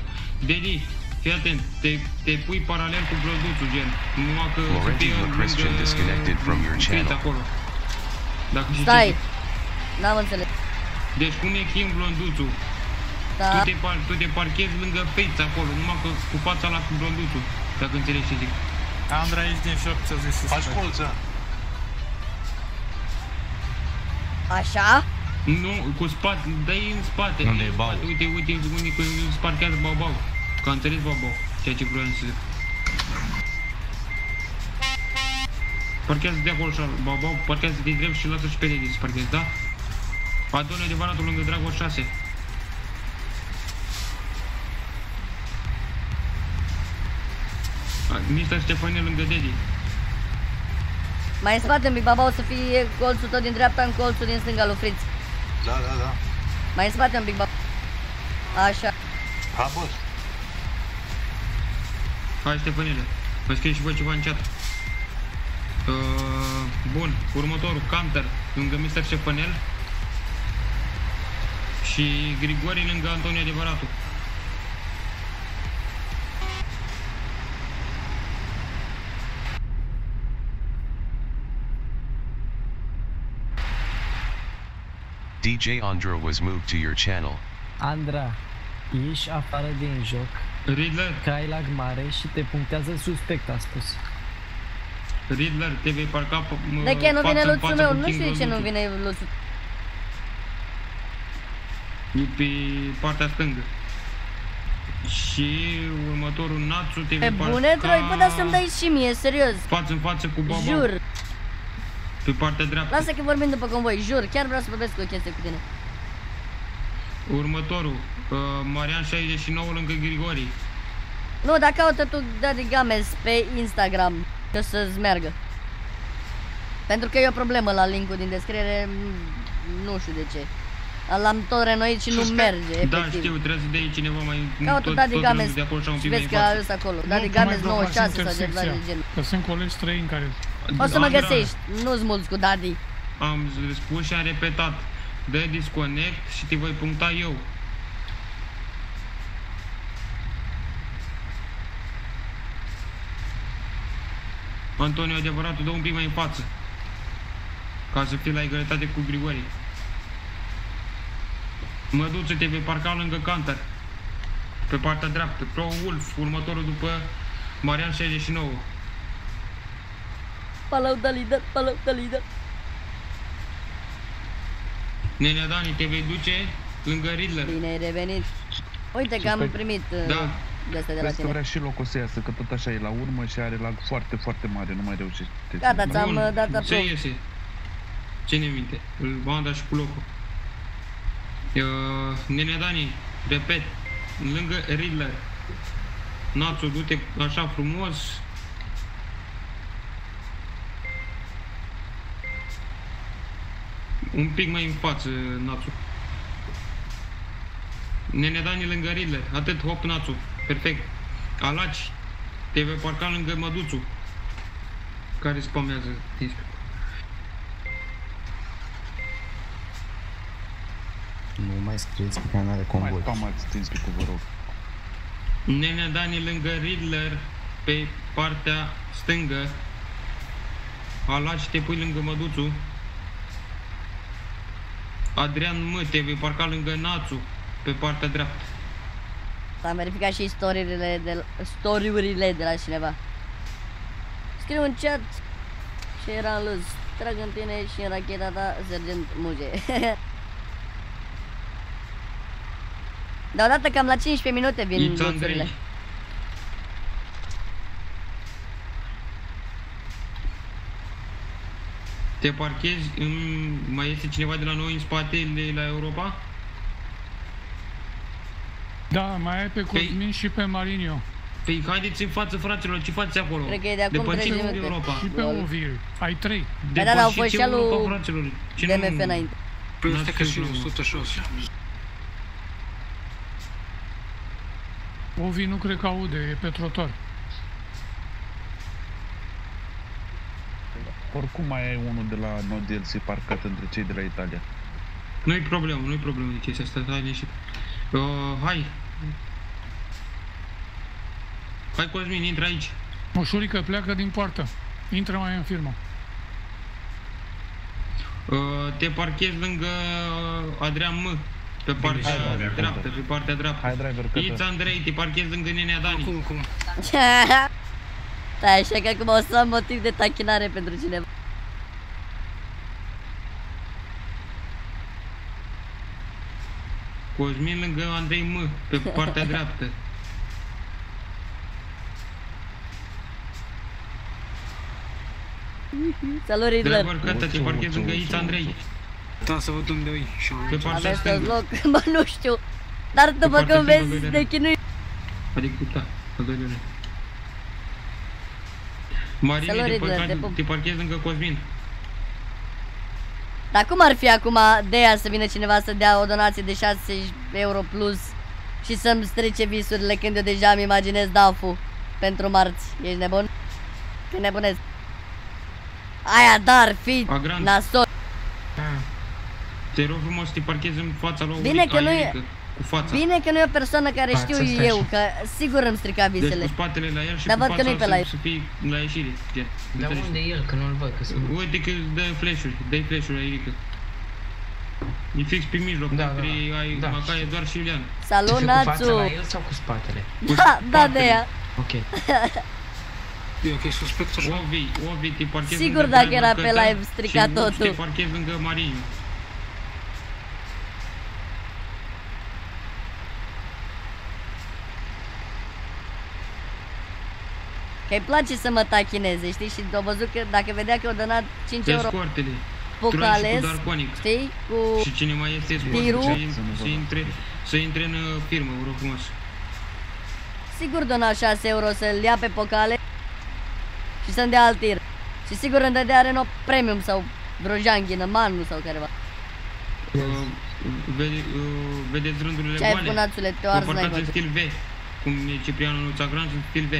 Dedi, fii atent, te, te pui paralel cu produsul, gen. Numai că să Laurenti fie La Christian lângă- disconnected from your fiți channel. acolo. Dacă știi Stai. ce zic. N-am înțeles. Deci cum e Kim Blonduțul? Da. Tu te, par, tu te parchezi lângă Fates acolo, numai că cu fața la Blonduțul. Dacă înțelegi ce zic. Andra, ești din joc, ți-a zis să Faci stai. Așa? Nu, cu spate, dă-i în spate. Unde e Bau? Uite, uite, unii cu îți parchează Bau Bau. Că a înțeles Bau Bau, ceea ce vreau să zic. Parchează de acolo și Bau Bau, parchează de drept și lasă și pe Lady să parcheze, da? Adone adevăratul lângă Dragoș 6. Mr. Ștefanie lângă Dedi. Mai în spate, mi baba o să fie colțul tău din dreapta în colțul din stânga lui Fritz. Da, da, da. Mai în spate, un Big Baba. Așa. Ha, bă. Hai Ștefanile, vă scrie și voi ceva în chat. Uh, bun, următorul, Canter, lângă Mr. Ștefanel. Și Grigori lângă Antonio Adevăratu. DJ Andro was moved to your channel. Andra, ieși afară din joc, Riddler, că ai lag mare și te punctează suspect, a spus. Riddler, te vei parca p- m- De ce nu față vine în luțul față meu? cu Nu King știu de ce nu Blonduțul. vine luțul. E pe partea stângă. Și următorul Natsu te Pe vei parca... bune, Troi? Bă, dar să-mi dai și mie, serios. Față în față cu Baba. Jur. Pe partea dreaptă. Lasă că vorbim după convoi, jur. Chiar vreau să vorbesc o chestie cu tine. Următorul, uh, Marian 69 lângă Grigori. Nu, dar caută tu Daddy Games pe Instagram, că să-ți meargă. Pentru că e o problemă la linkul din descriere, m, nu știu de ce. L-am tot renoit și nu merge, Da, efectiv. știu, trebuie să dai cineva mai... Caută Daddy tot Games rândul de acolo și un și pic mai vezi în că a față. ajuns acolo. Nu, Daddy tu mai Games blocați 96 sau ceva intersecția, de genul. Că sunt colegi străini care... O să mă Andra, găsești, nu-ți mulți cu Daddy. Am spus și am repetat. Dă disconnect și te voi puncta eu. Antonio adevăratul, dă un pic mai în față. Ca să fii la egalitate cu Grigori. Măduță te vei parca lângă Canter. Pe partea dreaptă. Pro Wolf, următorul după Marian 69. Palau de lider, palau de lider. Nenea Dani, te vei duce lângă Riddler. Bine ai revenit. Uite că am Suspect. primit uh, Da. de astea de la Vezi că tine. vrea și locul să iasă, că tot așa e la urmă și are lag foarte, foarte mare, nu mai reușește. Gata, ți-am Bun, uh, dat Ce aprob. iese? Ține minte, îl banda și cu locul. Uh, Nenea Dani, repet, lângă Riddler. Națu, du-te așa frumos. Un pic mai în față, Națu. Nene Dani lângă Riddler. Atât, hop, Națu. Perfect. Alaci. Te vei parca lângă Măduțu. Care spamează Teamspeak. Nu mai scrieți pe canal de convoi. Mai spamați Teamspeak-ul, vă rog. Nenea Dani lângă Riddler pe partea stângă. Alaci te pui lângă Măduțu. Adrian M, te vei parca lângă Națu pe partea dreaptă. S-am verificat și istoriile de, story-urile de la cineva. Scriu în chat și era în luz. Trag în tine și în racheta ta, sergent Muge. Deodată cam la 15 minute vin It's Andrei. luțurile. Te parchezi, în... mai este cineva de la noi în spatele la Europa? Da, mai ai pe Cosmin și pe Marinio. Păi haideți în față, fraților, ce faceți acolo? Cred că e de acum Depășiți 30 minute. Europa. Și pe Ovi. Ai trei. Păi da, da, au fost Depășiți și al Europa, lui fraților. Ce DMF nu- înainte. Păi N-ați ăsta că și problemă. 106. Ovi nu cred că aude, e pe trotuar. Oricum mai ai unul de la NoDLC parcat între cei de la Italia. Nu-i problemă, nu-i problemă de chestia asta, stai liniștit. Uh, hai. Hai Cosmin, intră aici. Moșurică pleacă din poartă. Intră mai în firmă. Uh, te parchezi lângă uh, Adrian M. Pe partea Hai, driver, dreaptă, cătă. pe partea dreaptă. Hai, driver, cătă. Iți Andrei, te parchezi lângă Nenea Dani. Cum, cum? Stai așa că acum o să am motiv de tachinare pentru cineva. Cosmin lângă Andrei M. Pe partea dreaptă. Salut, Riddler. Driver, cătă, te parchezi lângă Iți Andrei. Da, să văd unde e și Pe partea Aveți tot stângă. loc, bă, nu știu. Dar după partea cum stângă, vezi, doi de te chinui. Adică, da, al doilea rând. Marini, Salut, te, Riddler, parca- te pup. te parchezi lângă Cosmin. Dar cum ar fi acum de ea să vină cineva să dea o donație de 6 euro plus și să-mi strice visurile când eu deja îmi imaginez DAF-ul pentru marți? Ești nebun? Te nebunesc. Aia dar fi Agrand. nasol. Te rog frumos să te parchezi în fața lui Bine că nu e- Airică, Cu fața. Bine că nu e o persoană care Fața știu asta eu, și- că sigur îmi strica Deci visele. cu spatele la el și Dar cu văd că fața nu-i pe să, live. să fii la ieșire. Gen. Dar Înțelegi? unde e el, că nu-l văd, că sunt... Uite că îți dă flash-uri, dă-i flash-uri la Irica. E fix pe mijloc, Da, între da, da. ai Da. Macaie doar și Iulian. Salut, Tu fii cu fața Națu! la el sau cu spatele? Da, da, de ea. Ok. E ok, suspect așa. Ovi, Ovi, te parchezi Sigur lângă dacă Driver era pe Cătăl live stricat și Ups, totul. te parchezi lângă Mariniu. Că îi place să mă tachineze, știi? Și a văzut că dacă vedea că o donat 5 euro Escortele. Pocales, Tragi cu Darconic. știi? Cu Și cine mai este escort, Tiru. să, in- să, intre, să intre în uh, firmă, vă rog frumos. sigur dona 6 euro să-l ia pe pocale și să-mi dea alt tir. Și sigur îmi dădea Renault Premium sau vreo janghină, Manu sau careva. Uh, vede, uh, vedeți rândurile Ce ai goale? făcut, Națule? Te-o Vă ars, n-ai parcați în văzut. stil V, cum e Ciprianul lui Țagran, în stil V.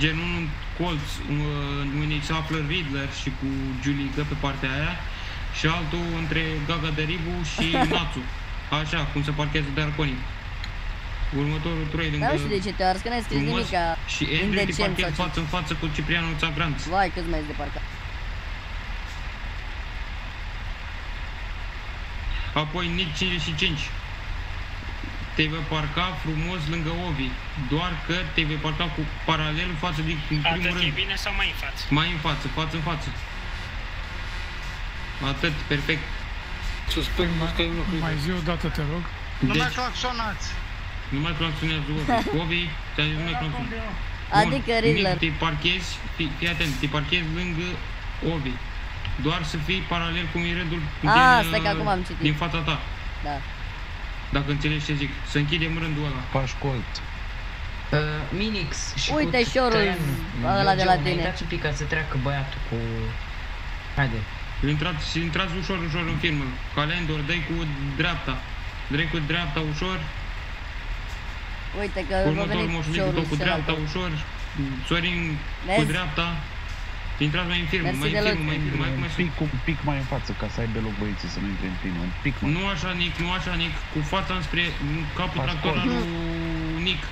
Gen unul în colț, uh, unde se află Riddler și cu Giulică pe partea aia și altul între Gaga de Ribu și Natsu. Așa, cum se parchează Darconi. Următorul trei lângă Dar nu știu de ce te ars, că n-ai scris frumos nimica și Andrew te indecent sau parchezi ce. față în față cu Ciprianul Țagranț. Vai, cât mai ești de parcă. Apoi Nick 55. Te vei parca frumos lângă Ovi. Doar că te vei parca cu paralel față de, în primul Atât e rând, bine sau mai în față? mai în față, față în față. Atât, perfect. Suspect că e un lucru. Mai zi o dată, te rog. Nu mai Deci, claxonați! nu mai claxonează Ovi. Ovi, ți-am zis nu mai claxonează. Adică Riddler. Nick, te parchezi, fii, fii atent, te parchezi lângă Ovi. Doar să fii paralel cu Miredul Ah, din, stai că uh, acum am citit. din fața ta. Da. Dacă înțelegi ce zic. Să închidem rândul ăla. Pași colt. Uh, Minix și Uite cu șorul Traian, ăla de la mergeau, mai tine. dați un pic ca să treacă băiatul cu... Haide. Intrați, intrați ușor, ușor în filmă. Calendor, dai cu dreapta. Dai cu dreapta ușor. Uite că vă Următorul venit moșulic șorul tot cu și dreapta ăla. ușor. Sorin cu Vezi? dreapta. Intrați mai în filmă, Mersi mai de în lot. filmă, mai în filmă, mai cum Un pic, un pic mai în față, ca să aibă loc băieții să nu intre în filmă. Un pic mai Nu așa, Nic, nu așa, Nic, cu fața înspre capul Pascol. tractorului lui Nic.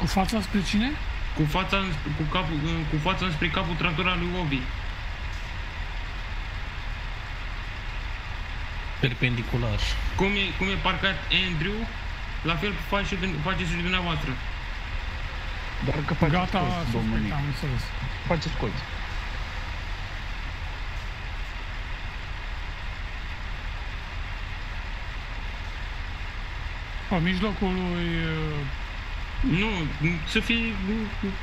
Cu fața spre cine? Cu fața, în- cu, capul, cu fața înspre capul tractorului lui Obi. Perpendicular. Cum e, cum e parcat Andrew, la fel face și, din- faceți și dumneavoastră. Dar că faceți Gata, colț, domnul suspect, Nic. am înțeles. Faceți colț. Pe mijlocul lui... uh, Nu, să fie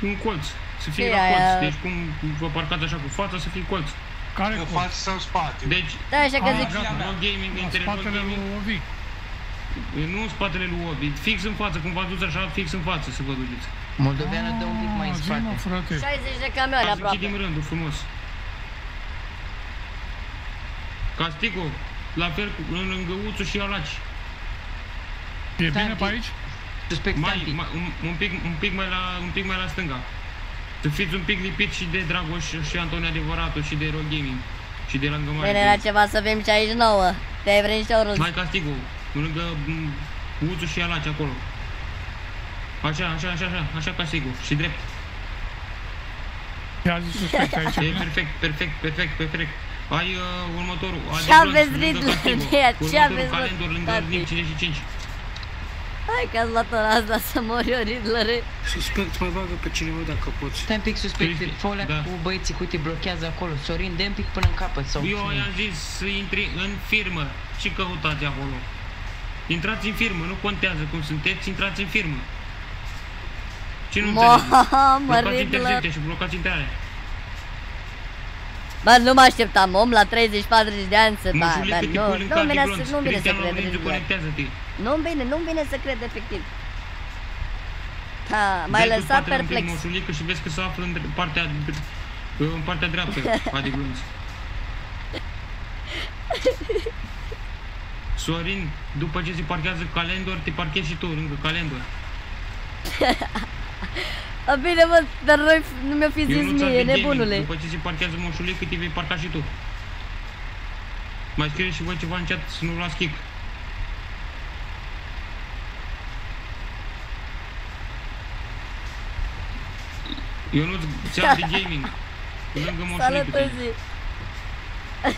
un colț. Să fie Ce la aia? colț. Deci cum vă parcați așa cu fața, să fie colț. Care În colț? față sau în spate? Deci, Da, așa că Ah, zic, gata. no gaming, La interior spatele gaming, lui Ovi. nu în spatele lui Obi, fix în față, cum v-ați dus așa, fix în față să vă duceți. Moldoveanul dă un pic mai în Ah, zi, mă, spate. frate. 60 de camioane Să aproape. închidem rândul frumos. Castigo, la fel cu lângă Uțu și Alaci. E bine Tanti. pe aici? Suspect Mai, Tanti. mai un, un, pic, un, pic mai la, un pic mai la stânga. Să fiți un pic lipit și de Dragoș și Antonio Adevăratu și de Ro Gaming. Și de lângă Mare. Bine, era ceva să fim și aici nouă. Te-ai vrei șorul. Mai Castigo, lângă m, Uțu și Alaci acolo. Așa, așa, așa, așa, așa Castigo. Și drept. Ia zi suspect aici. E bine? perfect, perfect, perfect, perfect. Ai uh, următorul, Ce aveți lângă ritmul Castigo. de ea? Ce Următorul aveți, mă, calendar lângă tati? NIP 55. Hai că ați luat ora asta să mori o Riddlere. Suspect, mai bagă pe cineva dacă poți. Stai un pic suspect, Cristi, fă da. cu băieții, cu uite, blochează acolo. Sorin, dă un pic până în capăt sau... Eu cine. i-am zis să intri în firmă și căutați acolo. Intrați în firmă, nu contează cum sunteți, intrați în firmă. Ce nu înțelegeți? Mamă, Blocați Riddler. interzecția și blocați intrarea. Bă, nu mă așteptam, om la 30-40 de ani să... Ba, Mușulică, dar nu, tipul în nu vine glonț. să, nu vine să Cristiano cred, Laurențiu, Riddler. conectează-te. Nu-mi vine, nu-mi vine să cred efectiv. Ha, m-ai Dai cu lăsat spatele un pic perplex. Mușulică și vezi că se află în dre- partea, în partea dreaptă a de glonț. Sorin, după ce se parchează calendor, te parchezi și tu lângă calendor. A, bine, mă, dar noi, nu mi-o fi Eu zis nu mie, gaming, nebunule. După ce se parchează moșulică, te vei parca și tu. Mai scrieți și voi ceva în chat să nu luați kick. Eu nu ți-am de gaming. Lângă moșulică. te-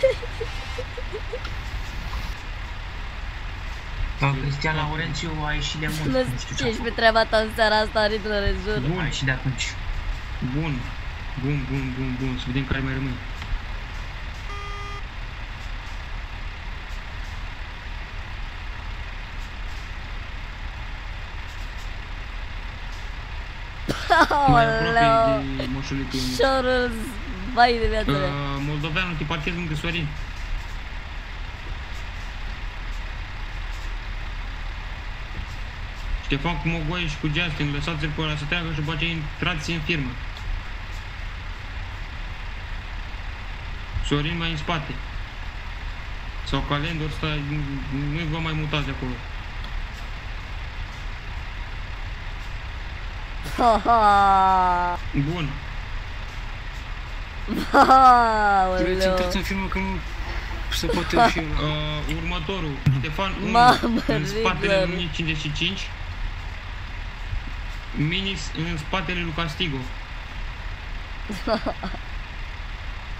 Sănătosi. Dar Cristian Laurențiu a ieșit de mult. Nu Nu știu ce știu a ești pe treaba ta în seara asta, Riddler, îți jur. făcut. A ieșit de atunci. Bun. Bun, bun, bun, bun. Să vedem care mai rămâne. Mai aproape Aoleu. de moșulică. Șorul, vai de viața mea. Uh, Moldoveanu, te parchezi lângă Sorin. Ștefan cu Mogoie și cu Justin, lăsați-l pe ăla să treacă și după aceea intrați în firmă. Sorin mai în spate. Sau calendor ăsta, nu vă mai mutați de acolo. Ha, ha. Bun. Vreți Aoleu. să intrați în filmă că nu se poate ieși ăla. Uh, următorul, Ștefan 1, Mamă, în spatele Riddler. lui 55. Minix în spatele lui Castigo.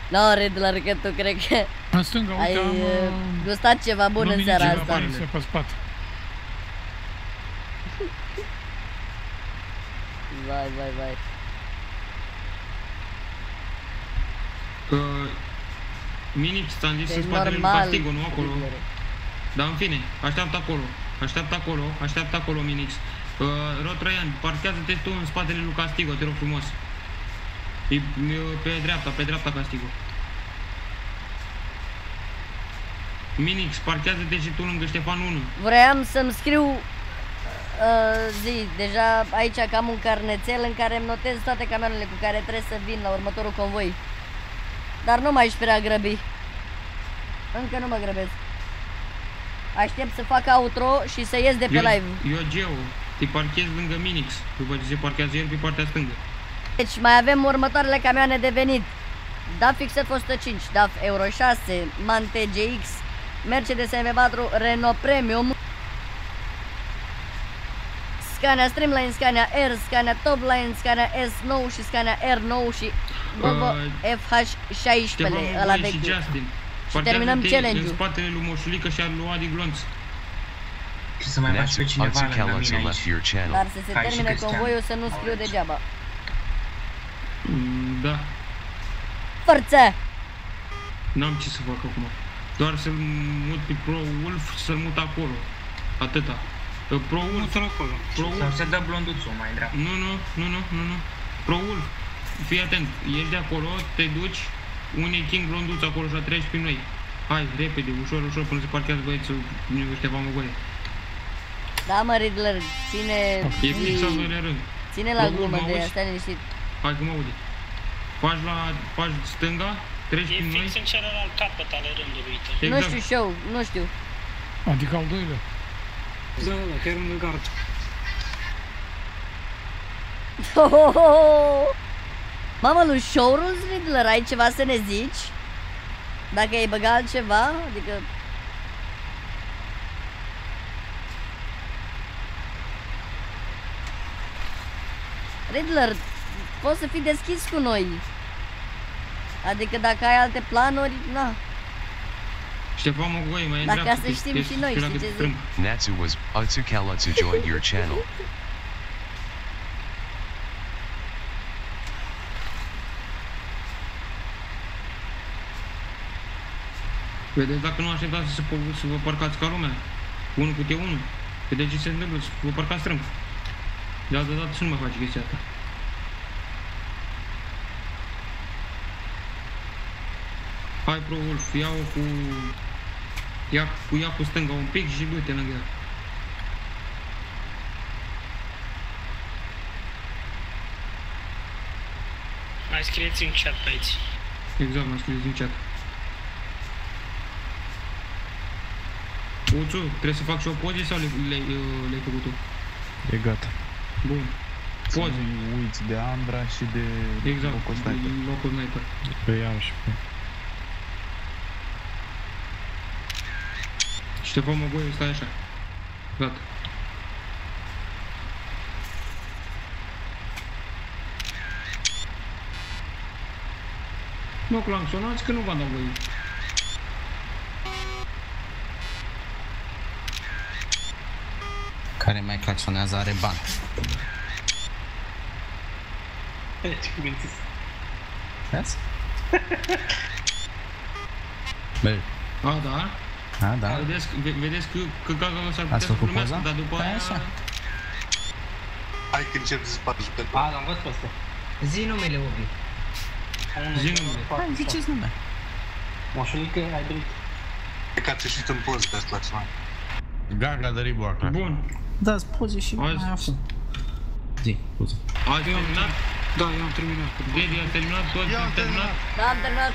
No, Riddler, că tu cred că În stânga, ai uite, am... uh, uh, gustat ceva bun în seara Dominicii asta. apariție pe spate. Vai, vai, vai. Uh, Minix ți-am zis E în spatele lui normal, Castigo, nu acolo. Riddler. Dar în fine, așteaptă acolo. Așteaptă acolo, așteaptă acolo Minix. Uh, Rotroian, parchează-te tu în spatele lui Castigo, te rog frumos. E, e pe dreapta, pe dreapta Castigo. Minix, parchează-te și tu lângă Ștefan 1. Vroiam să-mi scriu uh, zi, deja aici că am un carnețel în care îmi notez toate camioanele cu care trebuie să vin la următorul convoi. Dar nu mai ești prea grăbi. Încă nu mă grăbesc. Aștept să fac outro și să ies de pe Eu- live. Eu, Geo, te parchez lângă Minix, după ce se parchează el pe partea stângă. Deci mai avem următoarele camioane de venit. DAF XF 105, DAF Euro 6, Mante GX, Mercedes MV4, Renault Premium, Scania Streamline, Scania R, Scania Topline, Scania S nou și Scania R nou și Volvo Uh, FH16, Ștefan ăla Mugoi și vechi. Justin. Și terminăm Parchează-te challenge-ul. în spatele lui Moșulică și al lui Adi Glonț. Și să mai faci pe Natsu cineva lângă Atsukalatsu mine left aici. your channel. Dar să se Hai și termine Cristian. convoiul să nu scriu degeaba. Mm, Da, Forță! n-am ce să fac acum. Doar să-l mut pe Pro Wolf și să-l mut acolo. Atâta. Uh, Pro Wolf. acolo. Pro Sau Wolf. să dă blonduțul mai dreapta. Nu, nu, nu, nu, nu, nu. Pro Wolf. Fii atent, ieși de acolo, te duci, unei King blonduț acolo și la treci prin noi. Hai, repede, ușor, ușor, până se parchează băiețul Ștefan Măgoie. Da, mă, Riddler, ține... E fix al doilea rând. Ține la Mă, glumă mă de auzi? ea, stai liniștit. Hai că mă aude. Faci la, faci stânga, treci E prin noi. fix în celălalt capăt ale rândului tău. Nu Exact. știu și eu, nu știu. Adică al doilea. Da, da, da, chiar lângă gard. Mamă, lui Showrooms Riddler, ai ceva să ne zici? Dacă ai băgat altceva, adică... Riddler, poți să fii deschis cu noi. Adică dacă ai alte planuri, na. Ștefan Măgoie, mai în Dacă dreapta, să te- știm te- și noi, te la știi cât ce zic? strâng. Natsu was Atsukalatsu joined your channel. Vedeți, dacă nu așteptați să, se po- să vă parcați ca lumea, unul câte unul, vedeți ce se întâmplă, să vă parcați strâmb. De altă dată să nu mai faci chestia asta. Hai, Pro Wolf, ia-o cu... Ia, cu ia cu stânga un pic și du-te lângă ea. Mai scrieți în chat pe aici. Exact, mă scrieți în chat. Uțu, trebuie să fac și o poze sau le- le- le-ai făcut tu? E gata. Bun. Să Poze. nu uiți de Andra și de Exact, Loco Sniper. Loco Sniper. Pe ea și pe... Ștefan Măgoiu, stai așa. Gata. Mă, clanxonați că nu v-am dat voi. Care mai claxonează are bani. Ce mințiți? Vezi? Bă, A, da? a, da. Vedeți, ve- vedeți că, că gaga s-ar putea Ați să făcut glumească, poza? dar după Păi aia... așa. Hai că încep să spart jucători. A, l-am văzut pe ăsta. Zi numele, Obi. Zi numele. Hai, ziceți nume. Moșulică, ai venit. E că ați ieșit în poză pe asta, la Gaga de Riboaca. Bun. Dați poze și Azi... mai aflăm. Zi, poze. Azi eu am terminat? Da, eu am terminat. Dedi a terminat, toți am terminat? Da, am terminat.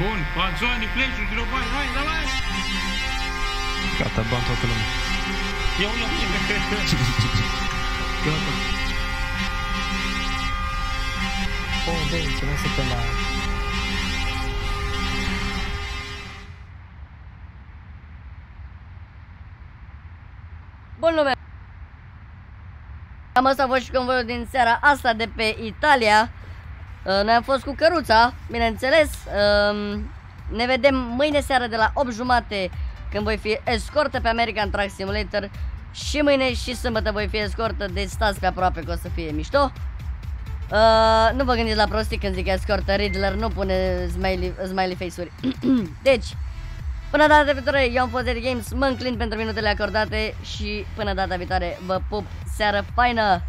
Bun, Anzoni, pleci, Drobani, hai, da, hai! Gata, ban toată lumea. Eu la tine. Gata. Oh, bine, să nu suntem la... Bun, lumea! Cam asta a fost și convoiul din seara asta de pe Italia. Uh, Noi am fost cu căruța, bineînțeles. Um, Ne vedem mâine seară de la 8 jumate când voi fi escortă pe American Truck Simulator. Și mâine și sâmbătă voi fi escortă, deci stați pe aproape că o să fie mișto. Uh, nu vă gândiți la prostii când zic escortă, Riddler nu pune smiley, smiley face-uri. deci, Până data viitoare, eu am fost Eddie Games, mă înclin pentru minutele acordate și până data viitoare vă pup, seară faină!